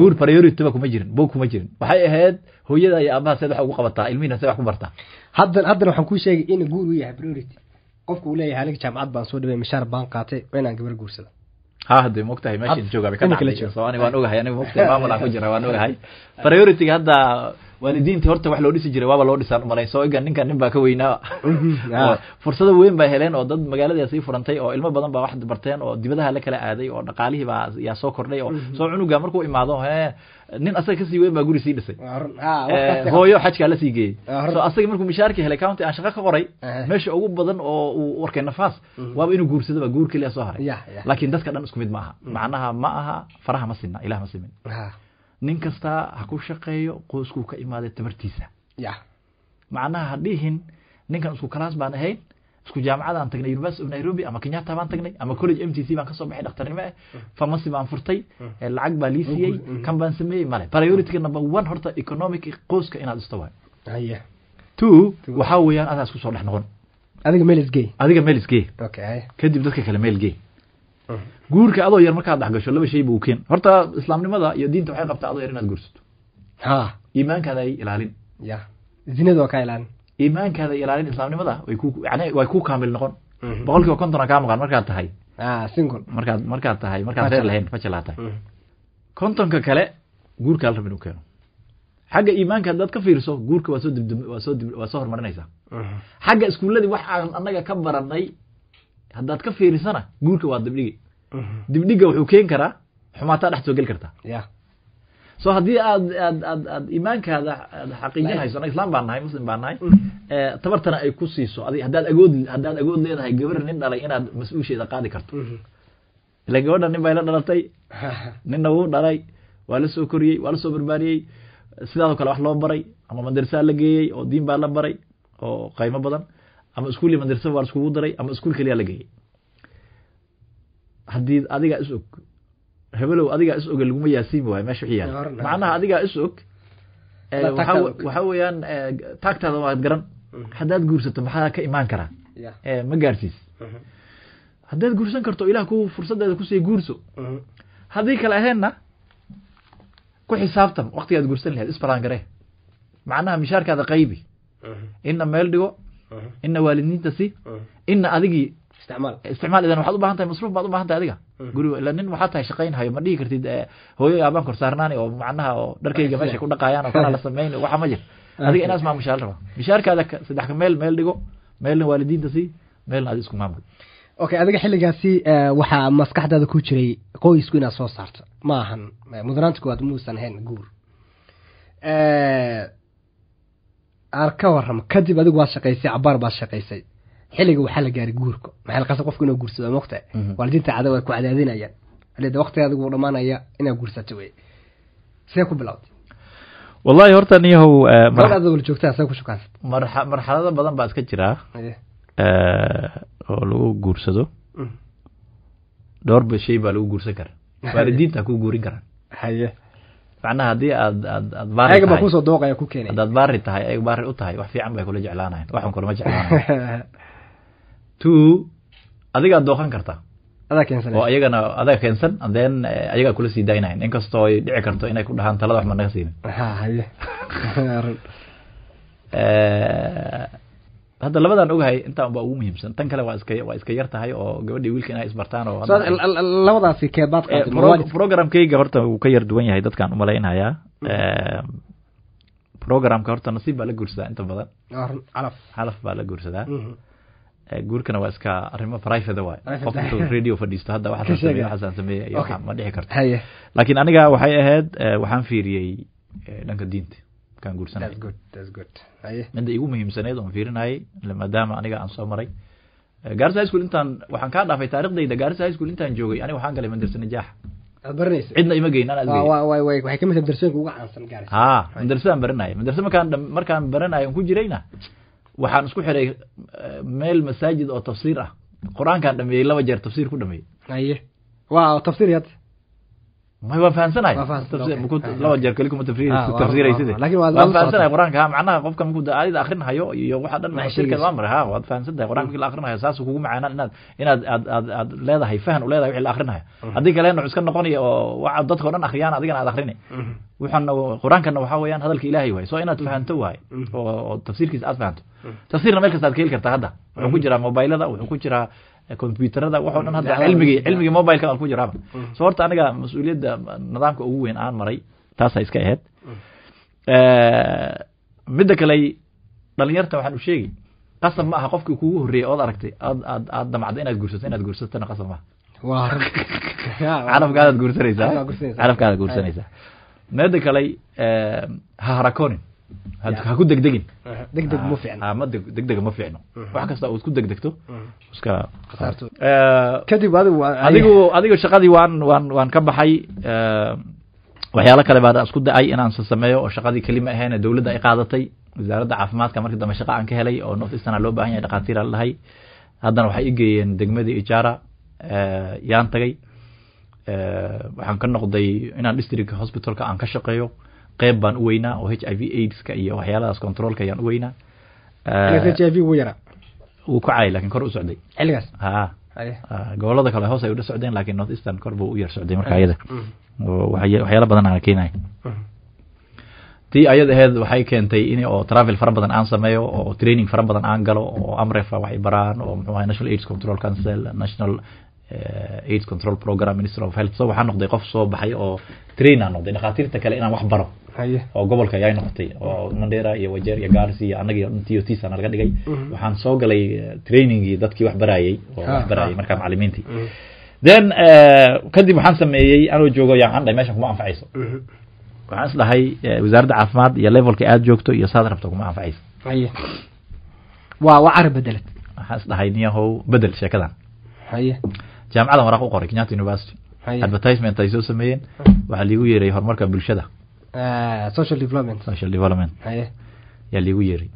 guur priority ba kuma jirin bog kuma jirin waxay ahayd hooyada iyo aabaha seed wax ugu qabataa ilmihiina seed wax ku bartaa haddan haddana waxaan kuu sheegay in guur uu yahay priority qofku uu leeyahay aniga jaamacad baan soo dhaway mishaar baan qaatay waa inaan gabar guursado ha hade maogtahay meeshan Hadda, joogaa bay ka dhacday joogo. so aniga waan ogahay aniga maogtahay maamul aan ku jira waan ogahay priorityga hadda waalidiinta horta wax loo dhisi jiray waaba loo dhisaan umalayn soo egan ninkan nin baa ka weynaa Ah. fursado weyn bay heleen oo dad magaalada sii furantay oo ilmo badan baa wax barteen oo dibadaha la kala aaday oo dhaqaalihii baa yaa soo kordhay oo soo cunuga markuu imaado he nin asaga kasii weyn baa guri sii dhisay. Ah, Eh, hooyo xajkaa la sii geeyey Ah, so asaga markuu mishaarkii helay county aan shaqo ka qoray Eh. meesha ugu badan oo uu arkay nafaas waaba inuu guursadaba guur keliya soo haray laakiin dadka dhan isku mid ma aha macnaha ma aha faraha ma sinna ilah ma simin Ah, nin kasta ha ku shaqeeyo qoyskuu ka imaaday tabartiisa ya macnaha ha dhihin ninkan isku kalaas baan ahayn isku jaamacadaan tagnay university of nairobi ama kenyatta baan tagnay ama college m t c baan kasoo baxay dhakhtarnimo eh pharmacy baan furtay eh, lacag baa lii siiyey kan baan sameeyey male priorityga number one horta economic qoyska inaad isto waay haya two waxaa weeyaan adaa isku soo dhex noqon adiga meel isgey adiga meel isgee okay kadib dadka kale meel gee guurka adoo yar markaad dhex gasho laba shay buu keen horta islaamnimada iyo diinta waxay qabtaa adoo yar inaad guursato ha iimaankaada ilaalin ya zinada ka ilaalin iimaankaada ilaalin islaamnimada way ku yani way ku kaamil noqon boqol kiiba kontona kaa maqan markaad tahay ah single markaad markaad tahay markaad reer lahayn bachelor tahay kontonka kale guurka hal rab inuu keeno xagga iimaanka haddaad ka fiiriso guurka waa soo dibdib waa soo dib waa soo horumarinaysaa xagga iskuulladii wax aan annaga ka baranay haddaad ka fiirisana guurka waa dibdhigi. Dibdhiga wuxuu keeni karaa xumaataa dhex soo geli kartaa so haddii aad aad aad aad iimaankaada aad xaqiijinayso anaga islaam baan nahay muslim baan nahay ee, tabartana ay ku siiso. Adi haddaad agood haddaad agood leedahay gabar nin dhalay inaad mas'uusheeda qaadi karto. Ila gabadha nin bay la dhalatay ninna wuu dhalay waa la soo koriyey waa la soo barbaariyey. Sidaasoo kale wax loo baray ama madrasaa la geeyey oo diin baa la baray oo qaymo badan ama iskuul iyo madrasa waa iskugu daray ama iskuul keliya la geeyey haddii adigaa is og hebelow adigaa is oga laguma yaasiimi waayo meesha wixii yaala macnaha adigaa is og waxaa weeyaan ee, taagtaada waad garan haddaad guursato maxaa ka imaan karaa ma gaarsiis haddaad guursan karto ilaah ku fursadeeda kusiiya guurso haddii kale aheenna ku xisaabtam waqtigaad guursan lahayd isbaraangare macnaha mishaarkaada qaybi inna meel dhigo inna waalidiinta si inna adigii isticmaal. Isticmaal idan waxaad u baahan tahay masruuf baad u baahan tahay adiga. Guriga ila nin waxaad tahay shaqayn hayo ma dhihi kartid eh, hooyo iyo aabaan kor saarnaani oo macnaha oo dharkayga meesha ku dhaqaayaan oo kana la samayn waxa ma jir. Adiga inaas maa raba. Mishaarkaada ka- saddex ka meel meel dhigo meelna waalidiinta si meelna adi isku maamul. Okay adiga xilligaasi eh, waxaa maskaxdaada ku jiray qoysku inaad soo saarto. Ma ahan eh, mudnaanta koowaad muusan ahayn guur aan ka warramo kadib adigu waad shaqaysay cabaar baad shaqaysay xilliga waxaa la gaaray guurka. Maxaa la qasa qofku inuu guursado mogta Mhm. waalidiinta cada way ku cadaadinayaan halida waqtiga adigu uu dhamaanaya inaad guursato wey see ku bilowday. Wallahi horta niyahow eh, wala joogtaa see ku marxalado badan baa iska jiraa. Eh, oo lagu guursado. Dhowr ba shay baa lagu guursan karaa. Waalidiinta ku guurin karaan. Haye macnaha haddii aad aad aad baari ayaga baa ku soo dooqaya ku keenay. Haddaad baari tahay ayaga baari u tahay wax fiican bay kula jeclaanayan waxun kulama jeclaanayan two adigaad dooqan kartaa adaa oo keensanay ayagana adaga keensan and then eh, ayagaa kula sii daynayan inkastoo ay dhici karto inay ku dhahaan talada wax ma naga siinin ha haye Run. Eh, hadda labadan ogahay intaan baa ugu muhiimsan. Tan kale waa iska waa iska yar tahay oo gabadhii wiilka inay isbartaan oo labadaasi keebaad Eh, programkayga horta wuu ka yar duwan yahay dadkaan umalaynayaa programka horta nasiib baa la guursadaa inta badan. Waa run, calaf baa la guursadaa. Mhm. Eh, guurkana waa iska arrimo private waay qof intuu radio fadhiisto hadda sheegaya. waxaasaan sameeyey iyo ma dhici karto laakiin aniga waxay ahayd eh, waxaan fiiriyey dhanka diinta markaan guursanay that's good that's good haye midda igu muhiimsaneed oon fiirinayay maadaama aniga aan soo maray Eh, Garissa high school intaan waxaan kaa dhaafay taariikhdayda Garissa high school intaan joogay aniga waxaan galay madrasa najaax baranaysa cidna ima geyn waxay ka mid tahay darsooyinka ugu caansan gaaris ha madrasadaan baranaya madrasa markaan markaan baranayo aan ku jirayna waxaan isku xiray eh, meel masaajid oo tafsiir ah qur-aankaan dhameeyey laba jeer tafsiir ku dhameeyey haye waa tafsiir yad may waan fahansanahay Waa fahansan, Tafsiir- okay. maku- Ah, laba okay. jeer keli kuma tafsiir Ah, ku waa- tafsiirayside waa- laakiin waad- waan waad fahansanahay socotay. qur'aanka ha macnaha qofka markuu da- aayada akrinahayo iyo waxa dhan Ma tafsiirkeed sheegayso. waa maray ha waad fahansantahay qur'aanka markii la akrinayo saasuu kugu macaanaan inaad inaad aad aad aad leedahay fahan u leedahay wixii la akrinayo haddii kalena wuxuu iska noqonaya oo waxa dadka oo dhan akhriyaan adigana aad akrini waxaana qur'aankana waxaa weeyaan hadalka ilaahay waay so inaad fahanto waay oo oo tafsiirkiisa aad fahanto tafsiirna meel kasta aad ka heli kartaa hadda wuxuu ku jiraa mobilada wuxuu ku jiraa eh, computerada waxoo dhan hadda cilmigii cilmigii mobileka aan ku jiraaba so horta aniga mas-uuliyadda nidaamka ugu weyn aan maray taasa iska ahayd Eh, midda kale dhalinyarta waxaan u sheegi qasab ma aha qofkii kugu horreeyey ood aragtay aad aad aad damacdo inaad guursato inaad guursatona qasab maaha calafkaadaad guursanaysaa Calafkaad guursanaysaa. midda kale eh, ha harakoonin ha ku degdegin. Deg deg mu fiicna ha ma deg degdega ma fiicno. Wax kasta ood ku degdegto iska Khasaarto. Eh, kadib adigu adigu adigu shaqadii waan waan waan ka baxay eh, waxyaalo kale baan isku da'ay inaan sa sameeyo oo shaqadii kelima ahayn dowladda ay qaadatay. Wasaaradda caafimaadka markii dambe shaqa aan ka helay oo north eastern loo baahan yahay dhakhaatiir aan lahay. Haddana waxay i geeyeen degmadii ijaara eh, yaan tagay. Waxaan ka noqday inaan district hospitalka aan ka shaqeeyo qeyb baan u weynaa oo h i v aidska iyo waxyaaladaas controlka ayaan u weynaa. H i v ugu yaraa. wuu kacay laakiin kor u socday. Xilligaas? Ha gobollada kale hoos ay udha socdeen laakiin north eastern kor buu u yar socday marka ayada. Oo waxya- waxyaalo badan aan keenay. Tii ayada aheed waxay keentay in oo travel fara badan aan sameeyo oo training fara badan aan galo oo amrefa waxay baraan oo muxuu ahay national aids control council national eh, aids control program minister of health. So waxaa noqday qof soo baxay oo train aan noqday dhakhaatiirta kale inaan wax baro oo gobolka ayay noqotay. Oo mandera iyo wajeer iyo gaarsi iyo annaga iyo tisa nalaga dhigay. Mhm. waxaan soo galay eh, trainingii dadkii wax barayay. Oo wax barayay ha, markaa macalimiintii then eh, kadib waxaan sameeyey anoo joogo yaan andhay meeshan kuma anfacayso. Waxaan is dhahay eh, wasaaradda caafimaad iyo levelka aad joogto iyo saad rabto kuma anfacayso. Waa waa carab bedeled. Waxaan is dhahay niyahow bedel sheekadan. Jaamacadan waraaq u qoray kenyatta university. Advertisement ay soo sameeyeen. Waxaa liigu yeeray horumarka bulshada Social development. Social development. Haye yaa liigu yeeray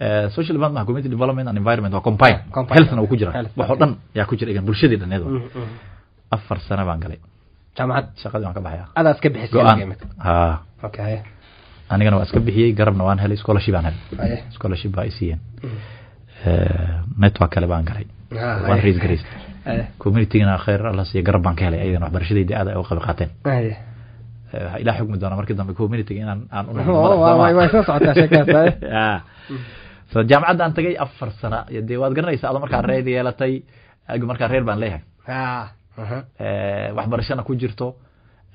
Eh, social development community development and environment waa combine. Healthna uu ku jira Health, wax oo okay. dhan yaa ku jira bulshadii dhaneed afar sano baan galay jaamacad shaqadii waan ka baxaya adaa iska bixisay ha. Okay anigana waa iska bixiyey garabna waan helay scholarship aan helay scholarship baa i siiyeen Eh, network kale baan galay Ah, waan raise garays communitygana khayr alla siiya garab baan ka helay ayadana waxbarashadayda aad ay u qayb qaateen Eh, ilaa xukmi doona markii dambe communityga inaan aan Oh. Ah. so jaamacadda aan tagay afar sana dee waad garanaysaa ado markaa reer yeelatay markaa reer baan leeyahay Ah, aha. Eh, waxbarashana ku jirto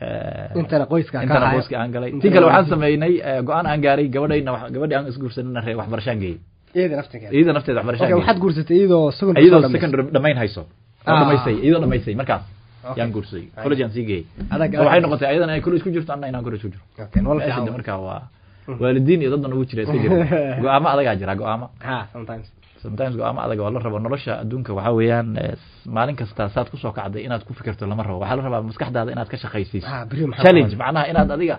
Eh, intana qoyska ka intana qoyska aan galay tii kale waxaan sameynay eh, go-aan aan gaaray gabadhayna gabadhii aan isguursanina ree waxbarashaan geeyey iyada naftigeeda iyada nafteeda waxbarashaan waxaad guursatay iyadoo second iyadoo secondary dhamayn hayso oo Ah. dhamaysay iyadoo dhamaysay markaas. Yaan guursaday Ay. college aan sii So waxay noqotay ayadana ay college ku jirto anna inaan college ku jiro okay nolol meesha fiican de waa. markaa waa waalidiin iyo dadna ugu jira iska jira go'aamo adagaa jira go'aamo sometimes. Sometimes go'aamo adag oo la rabo nolosha adduunka waxaa weeyaan maalin kasta saad ku soo kacday inaad ku fikirto lama rabo waxaa la rabaa maskaxdaada inaad ka shaqaysiiso challenge macnaha inaad adiga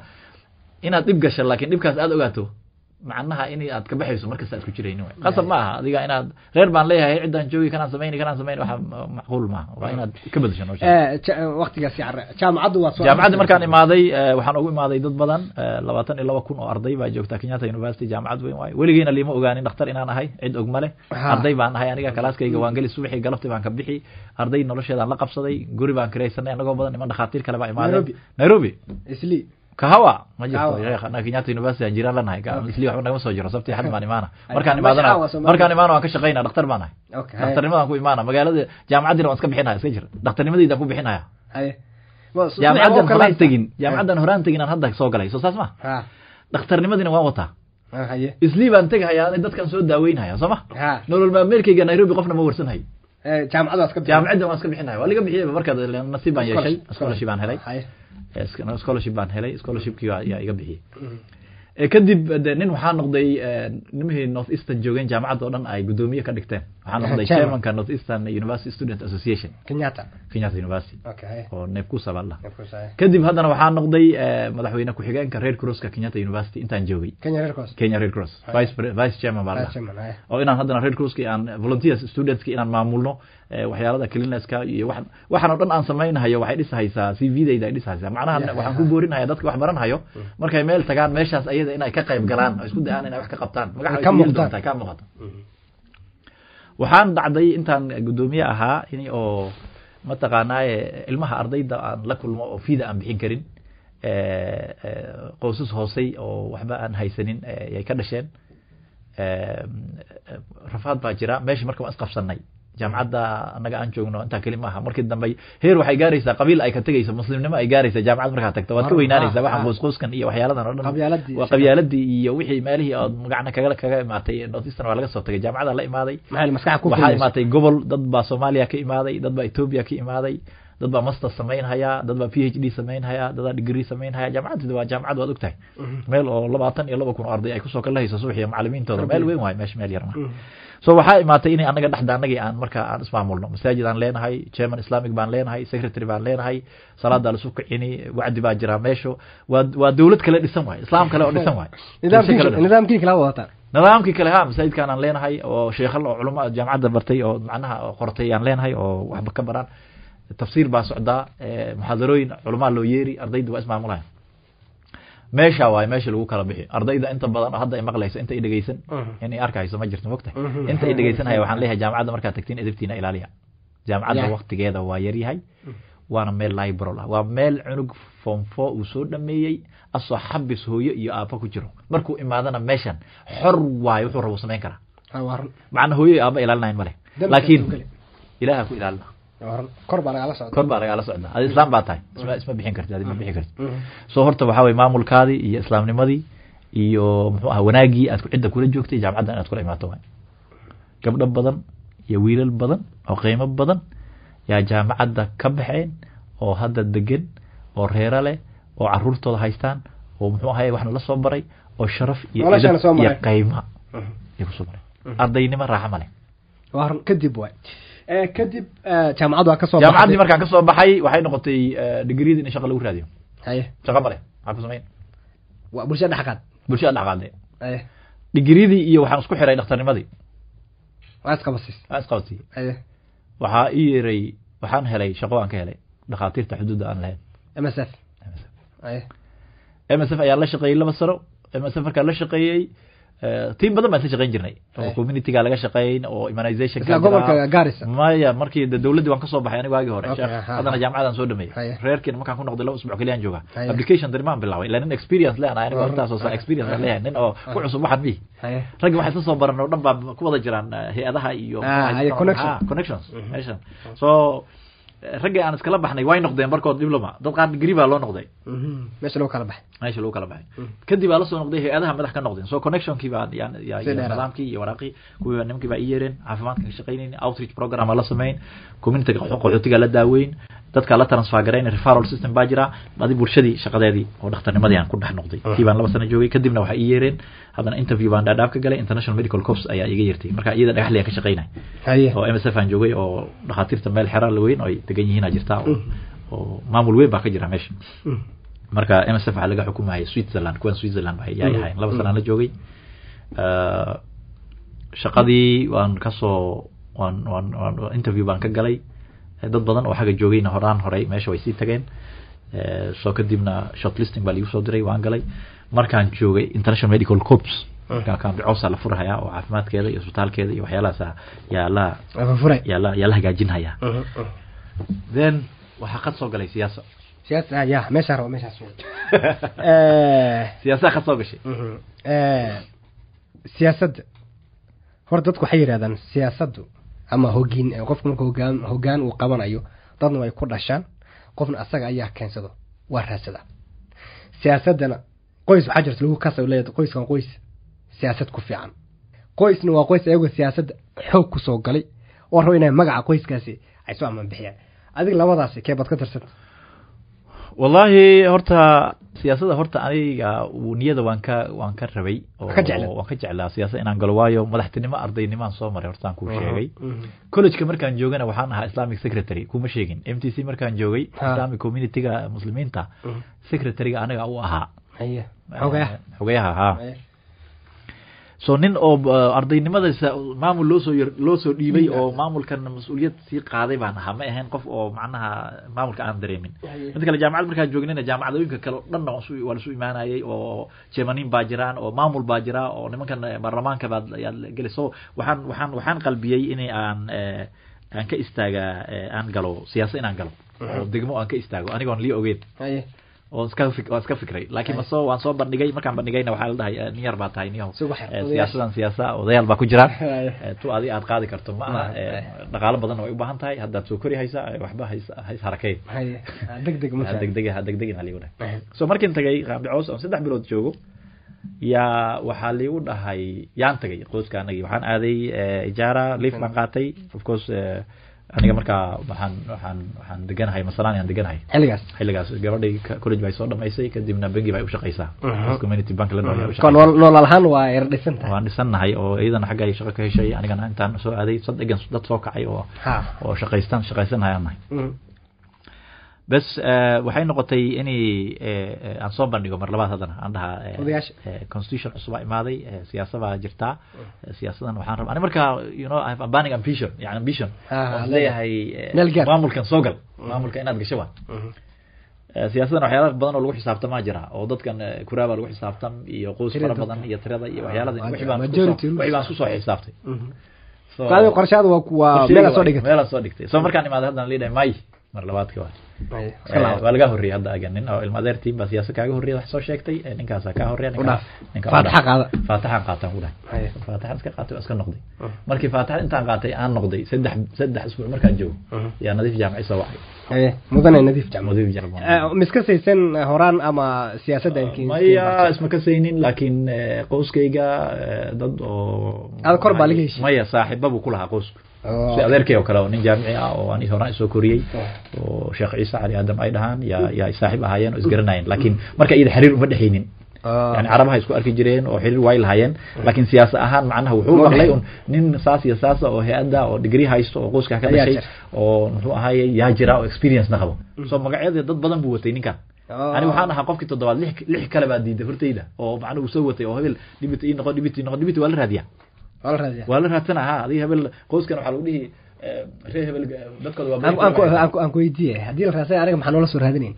inaad dhib gasho laakiin dhibkaas aad ogaato معناها اني اد كبحيسو مركز اد كجيرين وي قصد ماها اديغا ان اد غير بان ليها هي عدان جوي كان سمين كان سمين وها معقول ما وا ان اد كبد شنو آه وقت قاسي عرا جام عدو وا جام عدو مركان ايمادي وحان اوغي ايمادي دد بدن 22 إلى 2000 أو اردي با جوغتا كينيا تا يونيفرسيتي جام عدو وي وليغينا ليما اوغاني نختار ان أنا هي عيد اوغمله اردي بان هي انيغا كلاس كايغا وان غلي سوبخي غلفتي بان كبخي اردي نولشيدان لا قبسداي غوري بان كريسناي انغو بدن ايمان دخاتير كلا با ايمادي نيروبي اسلي kahawa ma jirto sheekh kenyatta university aan jiraan lanahay Okay. isli waxba nagama soo jiro sabti xad baan imaana markaan imaadana markaan imaana waan ka shaqaynaa dhakhtar baan ahay dhakhtarnimadaan ku imaana magaalada jaamacaddiina waan iska bixinaya iska jira dhakhtarnimadayda ku bixinaya jaamacaddan horaan tegin jaamacaddan horaan tegin aan hadda soo galay soo saas ma ha dhakhtarnimadiina waan wataa islii baan tegahayaa dadkan soo daaweynhaya soo ma nolol maalmeelkayga nairobi qofna ma warsanhayo Eh, jaamacaddan waan iska bixinaya waa liga bixiyay markaad nasiib baan yeeshay Scholarship. baan helay Eh, scholarship baan helay. Scholarshipkii ayaa iga bixiyey Mhm. Eh, kadib de nin waxaa noqday eh, nimihii north eastern joogeen jaamacadda oo dhan ay guddoomiye ka dhigteen. Waxaa noqday Chairman. chairmanka north eastern university student association. Kenyatta. Kenyatta university. Oo neebkusa baa course, haye. kadib haddana waxaa noqday eh, madaxweyne ku-xigeenka red crosska kenyatta university. Intaan joogay. Kenya red cross. Vice chairman baa chairman, haye. oo inaan haddana red crosski aan volunteers studentski inaan maamulno eh, waxyaalada cleanesska iyo wax waxaan oo dhan aan samaynahayo waxay dhisahaysaa c v dayda ay dhisahaysaa macnaha waxaan ku boorinaya dadka wax baranhayo markay meel tagaan meeshaas ayada inay ka qayb galaan oo isku dayaan inay wax ka qabtaan magaxa Ka doontaa, ka muuqato waxaan dhacday intaan guddoomiye ahaa in oo mataqaanaaye ilmaha ardayda aan la kulmo oo fiida aan bixin karin eh, eh, qoysas hoosey oo waxba aan haysanin eh, yay ka dhasheen Eh, rafaad baa jira meeshii marka waan isqabsanay jaamacadda annaga aan joogno intaa keli maaha markii dambe heer waxay gaaraysaa qabiil ay ka tegayso muslimnimo ay gaaraysa jaamacad markaa tagto waad ka weynaanaysaa ah, waxaan ah. qoysqoyskan iyo waxyaaladan oo dhan waa qabyaaladii iyo wixii meelihii ood magacna kaga kaga imaatay north eastern waa laga soo tagay jaamacada la imaaday waxaa imaatay gobol dad baa soomaaliya ka imaaday dad baa ethiopia ka imaaday dad baa master samaynhaya dad baa p h d samaynhaya dad baa degree samaynhaya jaamacadda waa jaamacad waad ogtahay. Mhm. meel oo labaatan iyo laba kun oo arday ay ku soo kala hayso subax iyo macalimiintooda. Meel weyn waayo meesha meel yar ma. Mhm. so waxaa imaatay inay anaga dhexda anagii aan marka aan ismaamulno. Masaajid aan leenahay chairman islamic baan leenahay secretary baan leenahay salaada lasu kicini wacdi baa jiraa meesho. Waa waa dowlad kale dhisan waay islaam kale oo dhisan waay. Nidaamkii kala wadataan nidaamkii kale ha masaajidkaan aan leenahay oo sheekhal oo culamo jaamacadda bartay oo macnaha qortay aan leenahay oo waxba ka baraan التفسير بسعدة آه، محاضرين علماء لويري أرديد واسمع ملاه ماشى واي ماشى لو كلام به. أرديد أنت بدل هذا المقلة إذا أنت إذا جيسن؟ يعني أركع إذا ما جرت وقته. أنت إذا جيسن؟ هاي وحن ليها جامعة مركز تكتين إذا بتينا إلى ليها جامعة وقت جيدة ويري هاي. وأنا مال لايبر الله ومال عنق فم فا وصود مي الصحاب سهوي يا أفك وجرو مركو إما أنا حر واي وحر وصمين كرا. معنا هو أبا إلى الله لكن إلهك إلى الله. Kor baa lagala socdaa adi islaam baa tahay. Isma isma bixin kartid adi ma bixin kartid. Mhm. so horta waxaa weye maamulkaadii iyo islaamnimadii iyo muxuu aha wanaagii aad cidda kula joogtay jaamacadda inaad kula imaato waay gabdho badan iyo wiilal badan oo qiimo badan yaa jaamacadda ka baxeen oo hadda degan oo reero leh oo caruurtooda haystaan oo muxuu ahaye waxna la soo baray oo sharaf iyo iyo qayma Mhm. ay ku soo baray ardaynimo raaxa ma leh. Kadib waay kadib eh, jaamacaddu waa ka soo jaamacaddii markaan kasoo baxay waxay noqotay digreed in shaqa lagu raadiyo haye shaqa ma leh maxaa ku samayn waa bulshada dhexqaad bulshada dhaqaade haye digreedii iyo waxaan isku xiray dhakhtarnimadii waa isqabasiis aan isqabtay haye waxaa ii yeeray waxaan helay shaqo aan ka helay dhakhaatiirta xuduudda aan lahayn msf haye m s f ayaan la shaqeeyey laba sano m s f markaan la shaqeeyey tiim badan baan isla shaqeyn jirnay. Oo Eh. communityga laga shaqeyn oo immunization isla gobolka Garissa. Maya markii de dowladdii waan ka soo baxay aniga waagii hore. Haddana ha. jaamacadaan soo dhameeyey Haye. reerkiina markaan ku noqday laba usbuuc keliyaan jooga. Application darimaan bilaabay. Ilaa nin experience leanahay intaasoo run. sa experience aan leeyahay nin oo ku cusub waxan mihi. Raggi waxay isla soo baran oo dhan baa ku wada jiraan eh, hay'adaha iyo Ah, connections. meeshan so eh, raggii aan iskala baxnay way noqdeen barkood diploma dad qaar degree baa loo noqday Mhm. meesha lagu kala baxay meesha lagu kala baxay kadib baa lasoo noqday hay-adaha madax ka noqdeen so connectionkii baa ya- ya- Si ya- dheeraad. nidaamkii iyo waraaqii kuwii nimankii baa ii yeereen caafimaadka ka shaqaynayn outreach program aa la samayn community qaxootiga la daaweyn dadka la transfer garayn referral system baa jira adi bulshadii shaqadeedii oo dhakhtarnimadii aan ku dhex noqday. Kii baan laba sano joogay kadibna waxay ii yeereen. Haddana interview baan dhaadhaaf ka galay international medical corps ayaa iga yeertay. Marka iyada dhagaxli aan ka shaqaynay. Haye oo m s f aan joogay oo dhakhaatiirta meel xera la weyn oo ay degan yihiin aa jirta oo oo maamul weyn baa ka jira meesha. Mhm. marka m s f waxaa laga xukumayay switzerland kuwan switzerland yaay ahayn laba sanaan la joogay. Shaqadii waan ka soo waan waan interview baan ka galay dad badan oo xagga joogayna horaan horay meesha way sii tageen. Eh, so kadibna shortlisting baa liigu soo diray waan galay. Markaan joogay international medical corps. Markaa kaambicoosa la furhayaa oo caafimaadkeeda iyo isbitaalkeeda iyo waxyaalahaas yaa la yaa la yaa la hagaajinhayaa Mhm, mhm. then waxaa qad soo galay siyaasa. Siyaasa ah, ya meeshaa rabo meeshaas. Eh, siyaasaa qad soo gashay. mhm. Eh, siyaasadda horta dadku waxay yidhahdaan siyaasaddu ama hogiin qofku marka hogaan uu qabanayo dadna way ku dhashaan. Qofna asaga ayaa keensado waa raadsada siyaasaddana qoys waxaa jirta lagu kasa leeyahay qoyskan qoys siyaasad ku fiican. Qoysna waa qoys ayagoo siyaasadda xoog ku soo galay oo rabo inay magaca qoyskaasi ay soo amaan bixiyaan. Adiga labadaasi kee baad ka tirsanta wallahi horta siyaasadda horta aniga niyada waan ka waan ka rabay waan ka jeclaa. siyaasad inaan galo waayo. Madaxtinimo ardaynimo aan soo maray horta aan kuu sheegay. Mhm. collegeka markaan joogana waxaan ahaa islamic secretary kuma sheegin. M t c markaan joogay islamic communityga muslimiinta secretaryga aniga u ahaa. Xogayaha ha. So nin oo uh, ardaynimadiisa maamul loo soo yar- loo soo dhiibay oo maamulkan mas'uuliyad sii qaaday baan ahaa. Ma ahayn qof oo macnaha maamulka aan dareemin. Inta kale jaamacad markaan joognayna jaamacadooyinka kale dhan waa lasu imaanayay oo jemanin baa jiraan oo maamul baa jira oo nimankan eh, baarlamaanka baad ayaad geli so waxaan waxaan waxaan qalbiyey in aan eh, aan ka istaaga eh, aan galo siyaasa inaan galo. Oo degmo aan ka istaago anigoon lii ogeyn haye oo iska fikray laakiin masoo waan soo bandhigay. Markaan bandhigayna waxaa la dhahay nin yar baa tahay xir, Eh, siyaasadan siyaasa odayaal baa ku jiraan. Eh, tu adi aad qaadi karto ma aha. Eh, dhaqaalo badan way u baahan tahay. Haddaad soo kori haysa waxba hays hays harakay haye deg deg ma ha degdega ha degdegin aligu dhahay Ay. so markiin tagay qaambicoos oon saddex bilood joogo yaa waxaa liigu dhahay yaan tagay qoyska anagii waxaan aaday ijaara liif baan qaatay. Of course aniga markaa waxaan waxaan waxaan deganahay masalaan aan deganahay. Xilligaas. Xilligaas gabadhay college bay soo dhamaysay kadibna bangi bay u shaqaysaa Mhm. community bank la dhaho Ka nool- noolal ahaan waa yar dhisan tahay. Waan dhisannahay oo iyadana xagga ay shaqo ka heshay anigana intaan soo aaday sad egan dad soo kacay oo oo shaqaystan shaqaysanahay aan nahay. Mhm. Bes eh, waxay noqotay inay eh, eh, aan soo bandhigo mar labaad haddana aan dhahaa constitution cusubaa imaaday siyaasa baa jirtaa. Eh, siyaasadan waxaan rabaa. Ani markaa you know I have a burning ambition yani ambition. Ah, waan leeyahay. leeyahay maamulkan soo gal maamulka inaad gasho waa Mhm. Eh, siyaasadana waxyaala badan oo lagu xisaabtamaa jira oo dadkan kuraaba lagu xisaabtam iyo qoys fara badan iyo tirada iyo Ah, waxyaalada waa wixii baan isku soo- xisaabtay. Qaadi qorshaada waa kuwa Kursiga meel soo waa- dhigatay meelaa soo dhigtay. So markaan imaada haddana liidhay may mar labaadki waa Eh, laabo. waa laga horreeyay hadda aga nin oo ilma adeertiin baa siyaasa kaaga horreeya wax soo sheegtay eh, ninkaasaa kaa qaada. faataxaan qaataan ku dhahay faataxaan iska qaatay waa iska noqday. Mm. markii faataxa intaan qaatay aan noqday saddex saddex isbuuc markaan joogo. Mhm. yaa nadiif jaamaci soo wacay mudane nadiif nadiif jaamaci miska saysan horaan ama siyaasadda maya isma kasaynin laakiin eh, qoyskayga eh, dad oo Aad kor baa laga heshiiyey? maya saaxiiba buu ku lahaa qoysku Oo. si adeerkay oo kale oo nin jaamici ah oo ani horaan isoo koriyey Oh. oo sheekh ciise cali aadam ay dhahaan yaa yaa saaxiib ahaayeen oo isgaranayeen laakiin marka iyada xiriir uma dhexaynin yani carabaha isku arki jireen oo xiriir way lahaayeen laakiin siyaasa ahaan macnaha wuxuu Ma maqlay un nin saas iyo saasa oo hay'adda oo degree haysto oo qoyska ka dhashay oo muxuu ahaaye yaa jira oo experience na qabo so magacyada dad badan buu watay ninkan Oo. ani waxaan ahaa qofkii toddobaad lix kale baa diiday hortayda oo macnuhu soo watay oo hebel dhibit ii noqo dhibit ii noqo dhibit waa la raadiyaa Waa la raadsana ha adiga hebel qoyskan waxaa lagu dhihi reer hebel dadkooda waa Aan- aan ku- weydiiye haddii la raasay aniga maxaa noola soo raadinayn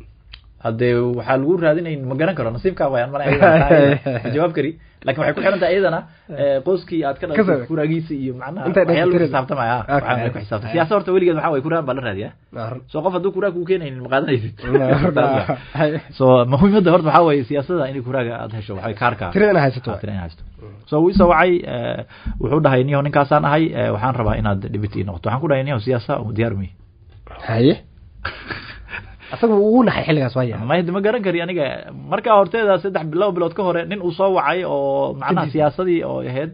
hadee waxaa lagu raadinayn ma garan karo nasiibkaa wayaan ma jawaab kari lakin waxay ku xiran tahay iyadana eh, qoyskii aad ka Kasoo- dhalatay kuraagiisa iyo macnaha Intay waxyaala lagu dheelitirada. xisaabtamaya Okay. waxaa ku xisaabta siyaasa horta weligeed waxaa way kuraan baa la raadiyaa Waa run. so qof hadduu kuraag kuu keenaynin ma qaadanaysid Haye. so muhiimadda horta waxaa waye siyaasada in kuraaga aad hesho waxay kaarka Tirada inaad haysato Ah, waay. tirada inaad haysato so wuu isoo wacay eh, wuxuu dhahay niyo ninkaasaan ahay eh, waxaan rabaa inaad dhibit ii noqoto waxaan ku dhahay niyo siyaasa diyaar umihi haye asaga wuu naxay xilligaas waaya ma ma garan kari aniga markaa horteeda saddex laba bilood ka hore nin uu soo wacay oo macnaha siyaasadii oo ahayd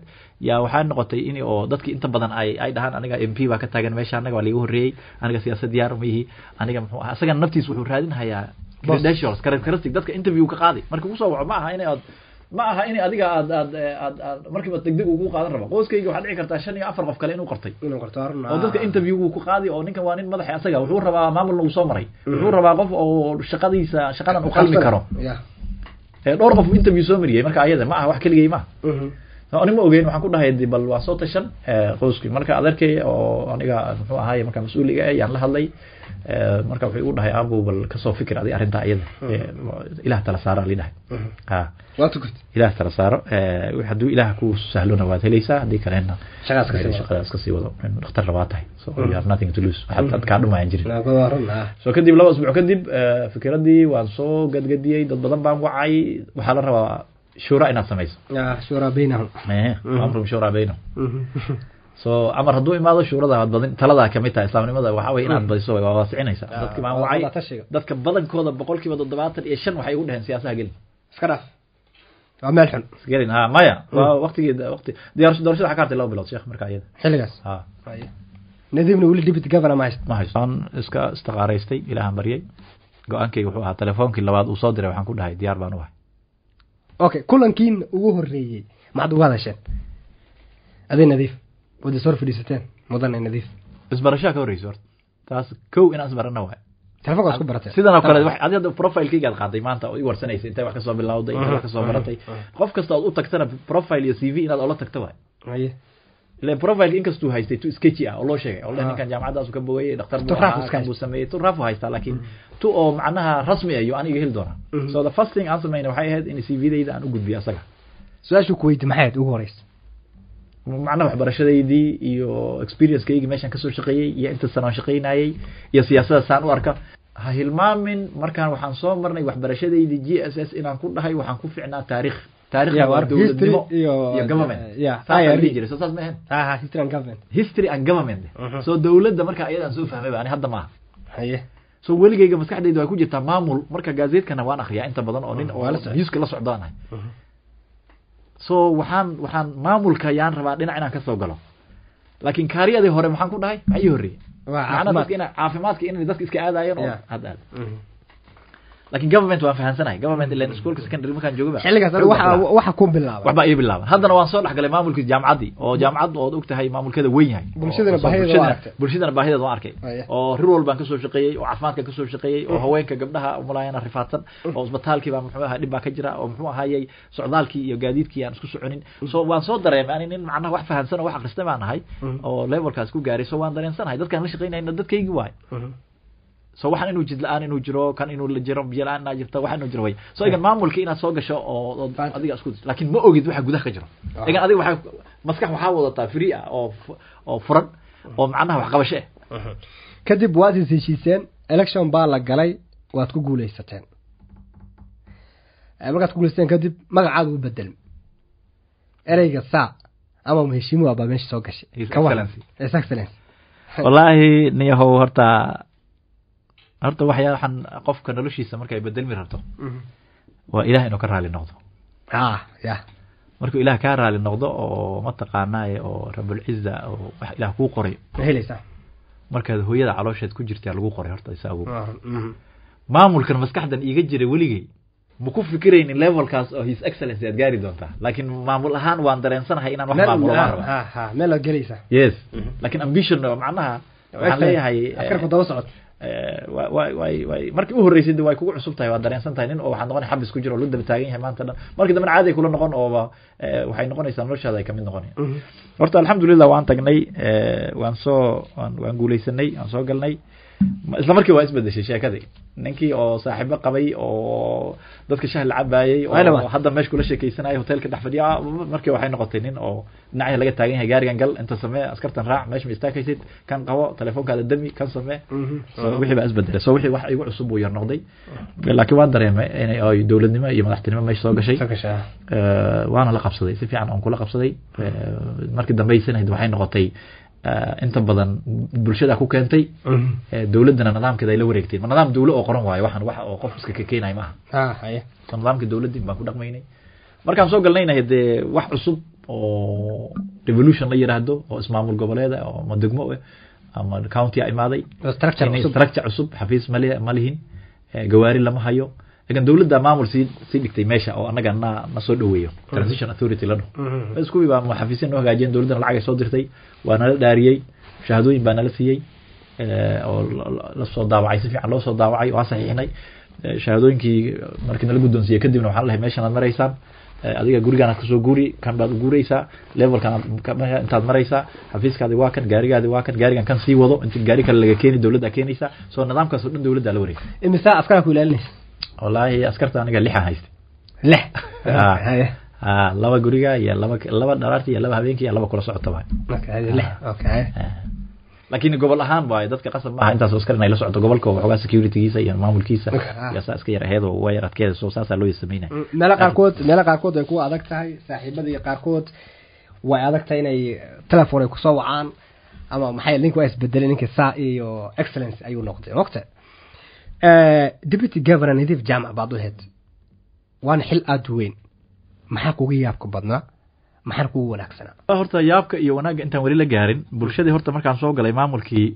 yaa waxaa noqotay in oo dadki inta badan ay ay dhahaan aniga m p baa ka taagan meesha anaga waa liiga horreeyey aniga siyaasad diyaar uma ihi aniga muxuu ahaa isagana naftiis wuxuu raadinhayaa credentials characteristic dadka interview ka qaaday. Marka ku soo waco ma aha inay aad ma aha in adiga aad aad aad aad markiiba degdeg ugu qaadan rabo qoyskayga waxaa dhici kartaa shan iyo afar qof kale inuu qortay. Oo dadka interview uu ku qaadi oo ninkan waa nin madaxa asaga wuxuu rabaa maamulna uu soo maray. Wuxuu rabaa qof oo shaqadiisa shaqadan u qalmi karo. ee dhowr qof interview soo mariyay marka ayada ma aha wax keligay ma aha ani ma ogeyn waxaan ku dhahay de bal waan soo tashan ee, qoyskii. Marka adeerkay oo aniga muxuu ahaay marka mas'uuliga ah yaan la hadlay ee, marka wuxuu igu dhahay aabow bal ka soo fikir adi arrintaa iyada ilaah tala saara li dhahay. Ha waa tukurt ilaah tala saaro hadduu ilaah ku sahlona waad helaysaa haddii kalena Shaqadaas ka sii wado. dhakhtar rabaa tahay. So you have nothing to lose. Waxaad ad kaa dhumayaan jirin. So kadib laba asbuuc kadib eh, fikiradii waan soo gadgadiyey dad badan baan wacay waxaa la rabaa shura inaad samayso shura baynahum Eh, amrum shura baynahum so amar hadduu imaado shurada waad badin taladaa kamid tahay islaamnimada waxaa weye inaad badiso waa waasicinaysa Ah, dadki baan waa wacay dadka badankooda boqolkiiba toddobaatan iyo shan waxay ugu dheheen siyaasaha gelin iska dhaaf waa meel xun gelin ha maya waa waqtigii waqti diyaar doorashada waxaa ka hartay laba bilood sheekh marka iyada xilligaas ha nadiibna weli deputy governor ma haysto ma haysto waan iska istiqaaraystay ilaahan baryay go-aankayga wuxuu ahaa telefoonkii labaad uu soo diray waxaan ku dhahay diyaar baan u ahay okay kulankiin ugu horreeyey maxaad uga hadasheen adee nadiif? Soo hor fadhiisateen mudane nadiif. Isbarashaa ka horreysa horta. Taas kow inaan isbarana waay. Telefonka waa isku barateen sidan oo kale wax- adi hadda profilekayga aad qaaday maanta oo i warsanaysa intay wax ka soo bilawday intay wax ka soo baratay. Qof kasta ood u tagtana profile iyo c v inaad ola tagto waay ile profileka inkastuu haystay tu sketchy ah. oo loo sheegay oo ninkan jaamacadaasu ka bogayay dhakhtar buu ahaa kan buu sameeyey tu rafu haystaa laakiin tu oo macnaha rasmi ayo aniga heli doona Mhm. so the first thing aan sameynay waxay ahayd in c v-dayda aan u gudbiyo asaga su'aashuu ku weydi maxay ahayd ugu horeysa macnaha waxbarashadaydii iyo experiencekeygii meeshaan ka soo shaqeeyey iyo inta sano aan shaqeynayey iyo siyaasada saan u arka ha hilmaamin markaan waxaan soo marnay waxbarashadaydii g s s inaan ku dhahay waxaan ku ficnaa taarikh taarikhna Yeah, waa dowladnimo history iyo- government IRE. dhihi jiray so saas ma ahayn ha history and government history and government Mhm. so dowladda marka ayadaan soo fahmay ani hadda maaha haye so weligayga maskaxdayda waa ku jirtaa maamul marka gaazeedkana waan akriyaa inta badan oo nin Mhm, oo waa la socdaanahay so waxaan waxaan maamulka yaan rabaa dhinac inaan kasoo galo laakiin kaariyadii hore maxaan ku dhahay maxaa ii horreeyey caafimaad dadka ina caafimaadka inay dadka iska aadaayeen oo hadda aad لكن government وان فهمت سناي government اللي نسقول كسكن دريم كان جوجا حلو كذا وح وح كون بالله وح بقى إيه بالله هذا نوان صار لح قال ما ملك الجامعة دي. أو جامعة دي أو دكتور هاي ما ملك هذا وين هاي برشيدنا بهيدا واركي برشيدنا بهيدا واركي أو رول بانك سوشي قي أو عفمان كسوشي سوشي قي أو هواين كجبنها أو ملاين الرفاتن أو مثال يعني سو وان يعني أو ليفل so waxaan inuu jid la'aan inuu jiro kan inuu la jiro biyo la'aan inaa jirta wax inuu jiro way. So egan maamulka inaad soo gasho oo adiga isku laakiin ma ogid waxa gudaha ka jiro. Egan adiga waxaa maskax waxaa wadataa free ah oo oo furan oo macnaha waxqabasho ah kadib waad is heshiiseen election baa la galay waad ku guuleysateen Eh, markaad ku guuleysateen kadib magacaada u bedelmi ereyga saa ama mheshimuwa baa meesha soo gashay. Excellency. wallaahi niyahow horta horta waxyaa waxaan qofka noloshiisa markay bedelmi rabto. Waa ilaah inuu ka raali noqdo. Ah ya. Markuu ilaah kaa raali noqdo oo mataqaanaaye oo rabulciza oo wax ilaah kuu qoray. Ma helaysaa? Markaad hooyada caloosheed ku jirtaa lagu qoray horta isagu. Mhm. maamulkan maskaxdan iiga jira weligay ma ku fikiraynin levelkaas oo his excellency aad gaari doontaa? Laakiin maamul ahaan waan dareensanahay inaan wax maamulo maan ah, raba ah, ah, meel waad gelaysaa. Yes. Laakiin ambition oo macnaha waxaan leeyahay askarku daba socod eh, markii u horreysay de way kugu cusub tahay waad dareensan tahay nin oo waxaad noqonay xabis ku jiro oo la daba taagan yahay maanta dhan markii dambena caadi ay kula noqon ooba eh, waxay noqonaysaa noloshaada ay kamid noqonaya horta alxamdulilah waan tagnay eh, waan soo waan guuleysanay waan soo galnay isla markii waa isbedeshay sheekadii ninkii oo saaxiibo qabay oo dadka shah la cabaayay Ayna oo hadda meesha kula sheekeysanaya hotelka dhex fadhiya ah, markii waxay noqotay nin oo dhinacya laga taagan yahay gaarigan gal inta samee askartan raac meesha ma istaagaysid kan qabo telefoonkaada dami kan samee so wixii baa isbedelay so wixii wax igu cusub buu yar noqday laakiin waan dareemay inay ay dowladnimo iyo madaxtinimo meesha soo gashay Eh, waana la qabsaday si fiican oon kula qabsaday Eh, markii dambeysanayd waxay noqotay eh, inta badan bulshada ku keentay Eh, dowladdana nidaamkeeda ay la wareegteen. Ma nidaam dowlo oo qoran waayo waxaan wax oo qof iska ka keenayo maaha. Ah so nidaamka dowladdii baan ku dhaqmaynay. Markaan soo galnayna dee wax cusub oo revolution la yiraahdo oo ismaamul goboleeda oo ama degmo eh, ama county a imaaday structure cusub. xafiis mali ma lihin gawaari lama hayo laakiin dowladda maamul sii sii dhigtay meesha oo annaga na na soo dhoweeyo. Transition authority la dhaho Mhm. bas kuwii baa xafiisya noo hagaajiyeen dowladdana lacag ay soo dirtay waa nala dhaariyey shahaadooyin baa nala siiyey eh, oo la- la- la soo daawacay si fiican loo soo daawacay waa saxiixinay. Eh, shahaadooyinkii markii nala guddoonsiiyey kadibna waxaan lahay meeshan aad maraysaan Eh, adiga gurigaan aad ka soo guuri kan baad u guureysaa levelkan intaad maraysaa xafiiskaadi waa kan gaarigaadi waa kan gaarigan kan sii wado inti gaari kale laga keeni dowladda keenaysaa so nidaamkaas oo dhan dowladda la wareegay imisaa askara ku ilaalinaysa wallaahi askarta aniga lixan haystay. Lix? Ah. Ah, laba guriga iyo laba laba dharaarti iyo laba habeenkii iyo laba kula socotaba laakiin gobol ahaan waay dadka qasab maaha intaas askar inay la socoto gobolka waxoogaa securitygiisa iyo maamulkiisa. Ah. iyo saa iska yar aheed waa yar adkeeda so saasaa loo sameynaya Mm, meelo qaarkood meelo qaarkood way ku adag tahay saaxiibadii qaarkood way adag tahay inay telephone ay ku soo wacaan ama maxay link waa isbedelay ninka saa iyo excellence ayuu noqday. Mogta deputy governor nadiif jaamac baad u ahayd waana xil aada weyn. Maxaa kuga yaabka badnaa maxaana kugu wanaagsanaa? Horta yaabka iyo wanaagga intaan weli la gaarin bulshadii horta markaan soo galay maamulkii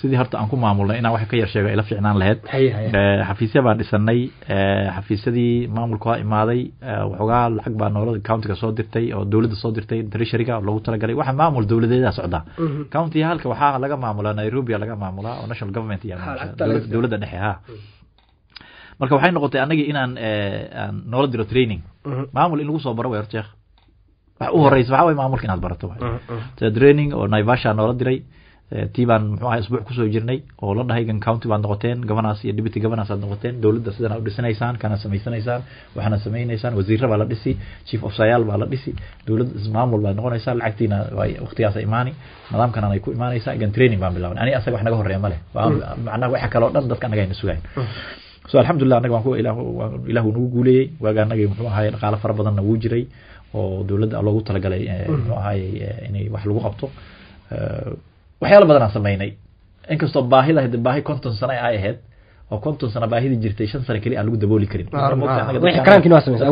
sidii horta aan ku maamulnay inaan wax ka yar sheego ay la fiicnaan lahayd. Haye haye Eh, xafiisya baan dhisanay xafiisyadii maamulka waa imaaday waxoogaa lacag baa noolada countiga soo dirtay oo dowladda soo dirtay treasuryga oo loogu talagalay. Waxa maamul dowladeeda socdaa Mhm. county halka waxaa laga maamulaa nairobi laga maamulaa oo national government iyo Ha, dowladda dhexe ha. Marka waxay noqotay anagii inaan aan noola diro training. Mhm. maamul in lagu soo baro way horta sheekh wax u horeysa waxaa way maamulka inaad barato. Mhm, mhm. Training oo naivasha noola diray Eh, tii baan muxuu ahay isbuuc kusoo jirnay oo la dhahay gan county baad noqoteen governors iyo deputy governors aad noqoteen dowladda sidana u dhisanaysaan kana samaysanaysaan waxaana samaynaysaan wasiirra baa la dhisi chief ofsayaal baa la dhisi dowlad ismaamul baad noqonaysaa lacagtiina way waqtigaas imani nidaamkana ay ku imaanaysaa gan training baan bilaabnay ani asaga wax naga horeeya male Waa- macnaha waxa kale oo dhan dadka anaga ayna sugayn so alxamdulilah anaga waan ku ilah ilahu nagu guuleeyey waaga anagii muxuu ahaye dhaqaalo fara badanna wuu jiray oo dowladda loogu talagalay eh, muxuu ahaye eh, inay wax lagu qabto Eh, waxyaalo badan aan samaynay inkastoo baahida hade baahi konton sano ay ahayd oo konton sano baahidii jirtay shan sano keliya aan lagu dabooli karin Ah, ah,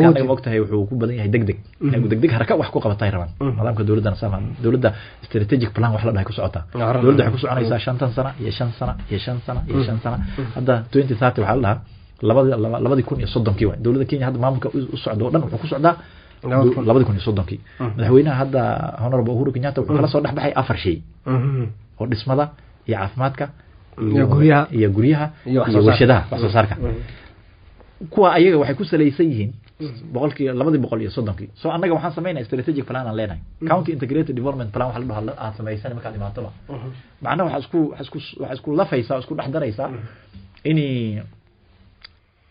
anaga maogtahay wuxuu ku badan yahay deg deg inagu deg deg haraka wax ku qabatay rabaan nidaamka dowladdana sama dowladda strategic plan wax la dhahay ku socotaa Ah, rabaan. dowladda waxay ku soconaysaa shantan sano iyo shan sano iyo shan sano iyo shan sano hadda twenty thirty waxaa la dhahaa labadi laba- labadii kun iyo soddonkii waay dowladda kenya hadda maamulka u socda oo dhan wuxuu ku socdaa. Labadi kun iyo soddonkii madaxweynaha hadda honorable uhuru kenyatta wuxuu kala soo dhex baxay afar shay Mhm. oo dhismada iyo caafimaadka Iyo guryaha. iyo wax warshadaha wax soo saarka kuwa ayaga waxay ku salaysan yihiin boqolkii labadii boqol iyo soddonkii so annaga waxaan samaynaya strategic plan aan leenahay county integrated development plan waxa la dhaho aad samaysan markaad imaatoba macnaha waxaa isku waxaa isku waxaa isku lafaysaa isku dhex daraysaa inay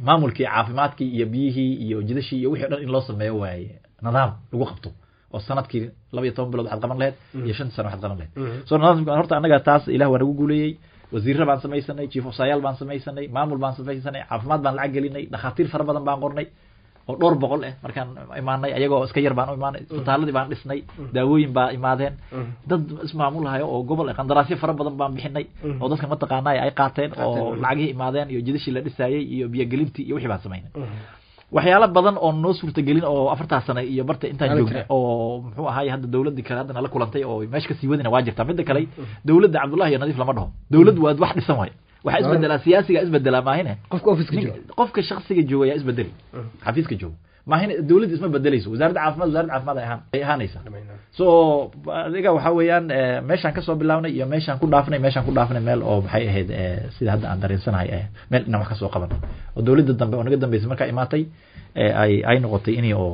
maamulkii caafimaadkii iyo biyihii iyo jidashii iyo wixii o dhan in loo sameeyo waaye nidaam lagu qabto oo sannadkii laba iyo toban bilood waxaad qaban lahayd iyo shantii sano waxaad qaban lahayd so nidaamka horta annaga taas ilah waa nagu guuleeyey wasiirra baan samaysanay chief ofsayaal baan samaysanay maamul baan samaysanay caafimaad baan lacag gelinay dhakhaatiir fara badan baan qornay oo dhowr boqol eh markaan imaanay ayagoo iska yar baan u imaanay isbitaaladii baan dhisnay daawooyin baa imaadeen dad ismaamulahayo oo gobol eh qandaraasyo fara badan baan bixinay oo dadka mataqaanay ay qaateen oo lacagihii imaadeen iyo jidashii la dhisaayey iyo biyogelintii iyo wixii baan samaynay waxyaalo badan oo noo suurtagelin oo afartaa sane iyo barta intaan joognay oo muxuu ahaay hadda dawladdii kale hadda nala kulantay oo meesha kasii wadina waa jirtaa midda kale dawladda cabdullahi iyo nadiif lama dhaho dawladdu waa wax dhisan waayo waxaa isbedelaa siyaasiga isbedelaa maahine qofka offiska jooga qofka shaksiga jooga yaa isbedeli xafiiska jooga maahine dawladda isma bedelayso wasaaradda caafimaad wasaaradda caafimaad ay ahaan ay ahaanaysa so adiga waxaa weeyaan meeshaan kasoo bilaabnay iyo meeshaan ku dhaafnay meeshaan ku dhaafnay meel oo maxay ahayd sida hadda aan dareensanahay meel inaan wax kasoo qaban oo dawladda dambe oo naga dambeysay markaa imaatay ay ay noqotay inay oo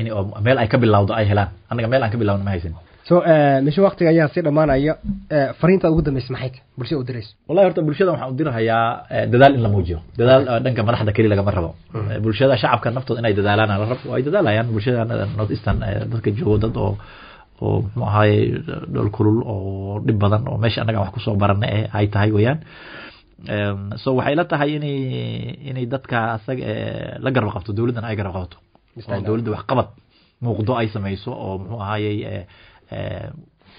inay oo meel ay ka bilawdo ay helaan annaga meel aan ka bilawno ma haysan so mishe waktiga ayaa si dhamaanaya fariintaad ugu dambeysay maxay? Tahay bulshada u dirayso wallahi horta bulshada waxaan u dirahayaa dadaal in la muujiyo. Dadaal dhanka madaxda keli lagama rabo. Bulshada shacabka naftooda inay dadaalaan la rabo ay dadaalayaan. Bulshada north eastern dadka joogo dad oo oo muxuu ahaaye dhol kulul oo dhib badan oo meesha annaga wax ku soo barana eh ay tahay weeyaan. So waxay la tahay inay inay dadka asaga la garab qabto dawladdan ay garab qabto. Oo dawladda wax qabad muuqdo ay samayso oo muxuu ahaayey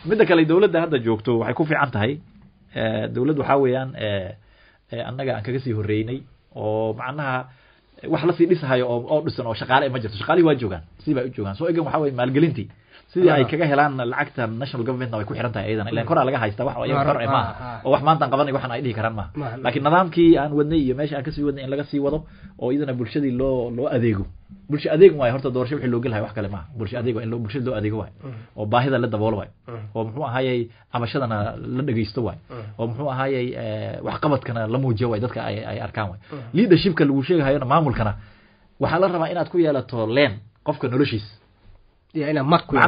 midda kale dawladda hadda joogto waxay ku fiican tahay. Dawladd waxaa weeyaan annaga aan kaga sii horeynay oo macnaha wax la sii dhisahayo oo oo dhisan oo shaqaale ma jirto. Shaqaalihii waa joogaan sidii baa u joogaan. So egan waxaa weye maalgelintii sidii ay kaga helaan lacagta national governmentna way ku xiran tahay ayadana ilan koraa laga haysta wax ayaga kor maaha oo wax maantaan qabanay waxan ay dhihi karaan maaha laakiin nidaamkii aan wadnay iyo meesha aan kasii wadnay in laga sii wado oo iyadana bulshadii loo loo adeego bulsho adeeg waayo horta doorasho wixii loo gelahay wax kale maaha bulsho adeeg waa in bulshada loo adeego waayo oo baahida la daboolo waayo oo muxuu ahaayey cabashadana la dhegeysto waayo oo muxuu ahaayey waxqabadkana la muujiyo waayo dadka ay ay arkaan waayo leadershipka lagu sheegahayona maamulkana waxaa la rabaa inaad ku yeelato leen qofka noloshiisa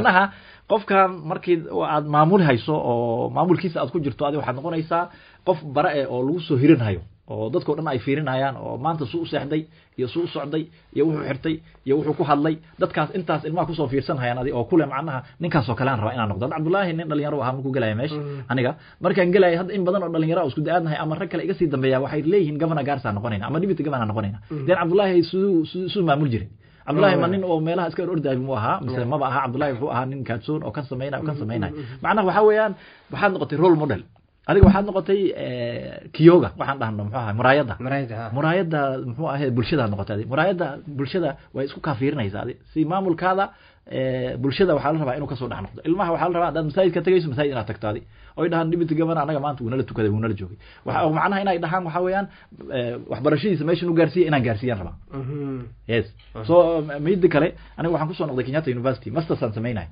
macnaha qofkan markii aad maamuli hayso oo maamulkiisa aad ku jirto adi waxaad noqonaysaa qof bara e oo lagu soo hirinhayo oo dadkao dhan ay fiirinayaan oo maanta suu u seexday iyo suu u socday iyo wuxuu xirtay iyo wuxuu ku hadlay dadkaas intaas ilmaha kusoo fiirsanhayaan adi oo kule macnaha ninkaasoo kale aan rabaa inaan noqdo cabdullaahi nin dhalinyaro ahaa markuu gelaya meesha aniga markaan gelaya hadda in badan oo dhalinyaro isku da-aadnahay ama rag kale iga sii dambeeya waxay leeyihiin governor gaarsaa noqonayna ama deputy governor noqonayna den cabdullaahi siduu siduu maamul jiray cabdullahi ma nin oo meelaha iska orordaay mu ahaa mise maba aha cabdullahi wuxuu ahaa nin kaadsoon oo kan sameynay oo kan sameynay macnaha waxaa weeyaan waxaad noqotay role model adiga waxaad noqotay kiyoga waxaan dhahno muxuu ahay muraayadda muraayadda muxuu ahay bulshadaad noqotay adi muraayadda bulshada way isku kaafiirinaysaa adi si maamulkaada bulshada waxaa la rabaa inuu kasoo dhex noqdo ilmaha waxaa la rabaa haddaad masaajidka tagayso masaajid inaad tagto adi oy dhahaan dhibinta gabana anaga maanta wuu nala tukaday wuu nala joogay waxa macnaha inay dhahaan waxaa weeyaan waxbarashadiisa meeshan u gaarsiiya inaan gaarsiiyaan rabaa yes so midda kale aniga waxaan kusoo noqday kenyatta university masters aan sameynay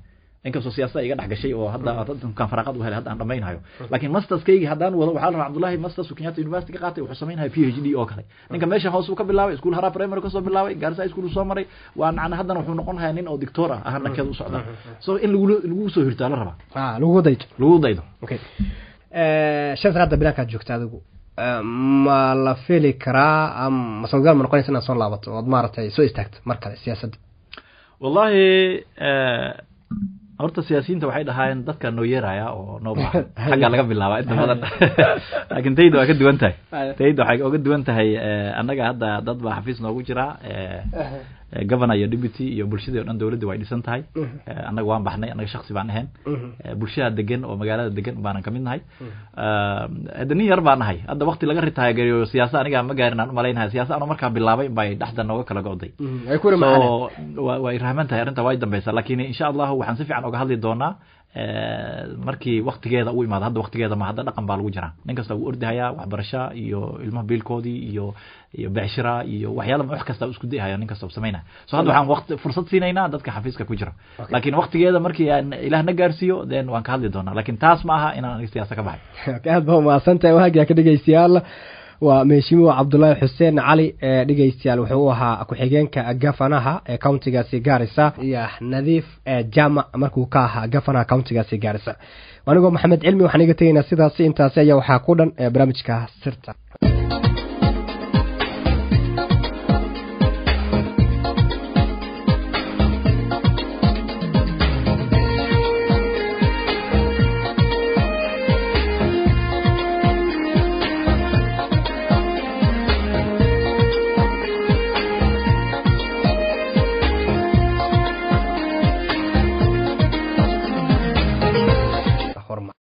inkastoo siyaasada iga dhex gashay oo hadda kan faraaqad u helay hadda aan dhamaynhayo laakiin masterskaygi haddaan wado waxaa la rabaa cabdullahi masters uu kenyatta university ka qaatay wuxuu samaynaya p h d oo kale ninka meesha hoos uu ka bilaabay school hara primary kasoo bilaabay gaarisa school soo maray waa macna haddana wuxuu noqon hayaa nin oo dictor ah ahana keeda u socda so in lagu lagu soo hirtaa la rabaa lagu daydo lagu daydo okay shan sana hadda bilaankaad joogta adigu ma la fili karaa ama masalgaal ma noqonaysa inaad soo laabato ood maaragtay soo istaagto mar kale siyaasadda wallahi horta siyaasiyiinta waxay dhahaayeen dadka noo yeeraya oo noo baahan. Xagga laga bilaabaa inta badan. Laakiin tayda waa ka duwan tahay. Tayda waxay oga duwan tahay annaga hadda dad baa xafiis noogu jira governor iyo deputy iyo bulshadii o dhan dawladda way dhisan tahay. Annaga waan baxnay annaga shaksi baan ahayn. Bulshada degan oo magaalada degan baanan ka mid nahay. Hadda nin yar baan nahay. Hadda wakti laga ritaageeriyo siyaasa aniga ma gaarin aan u malaynaya siyaasa anoo markaa bilaabay bay dhexda nooga kala go'day. So way rahman tahay arrinta way dambeysa. Lakin insha allahu waxaan si fiican oga hadli doonaa markii waktigeeda u imaado hadda waktigeeda ma hadda dhaqan baa lagu jiraa. Nin kasta wuu ordahayaa waxbarasho iyo ilmaha biilkoodii iyo iyo becshira iyo waxyaala wax kasta isku dayhaya nin kasta samaynaya so hadda waxaan waqti fursad siinaynaa dadka xafiiska ku jira laakiin waktigeeda markii aan ilaah na gaarsiiyo then waan ka hadli doonaa. Lakin taas ma aha inaan siyaasa ka baxay. Aad ba umahadsan tahay waagaa ka dhegeystayaal waa meeshimiwa cabdulaahi xuseen cali dhegeystayaal wuxuu u ahaa ku-xigeenka gafanaha ee countigaasi gaarisa iyo nadiif jamac markuu ka ahaa gafanaha countigaasi gaarisa anigoo maxamed cilmi waxaan iga tegaynaa sidaasi intaasi ayaa waxaa ku dhan barnaamijka sirta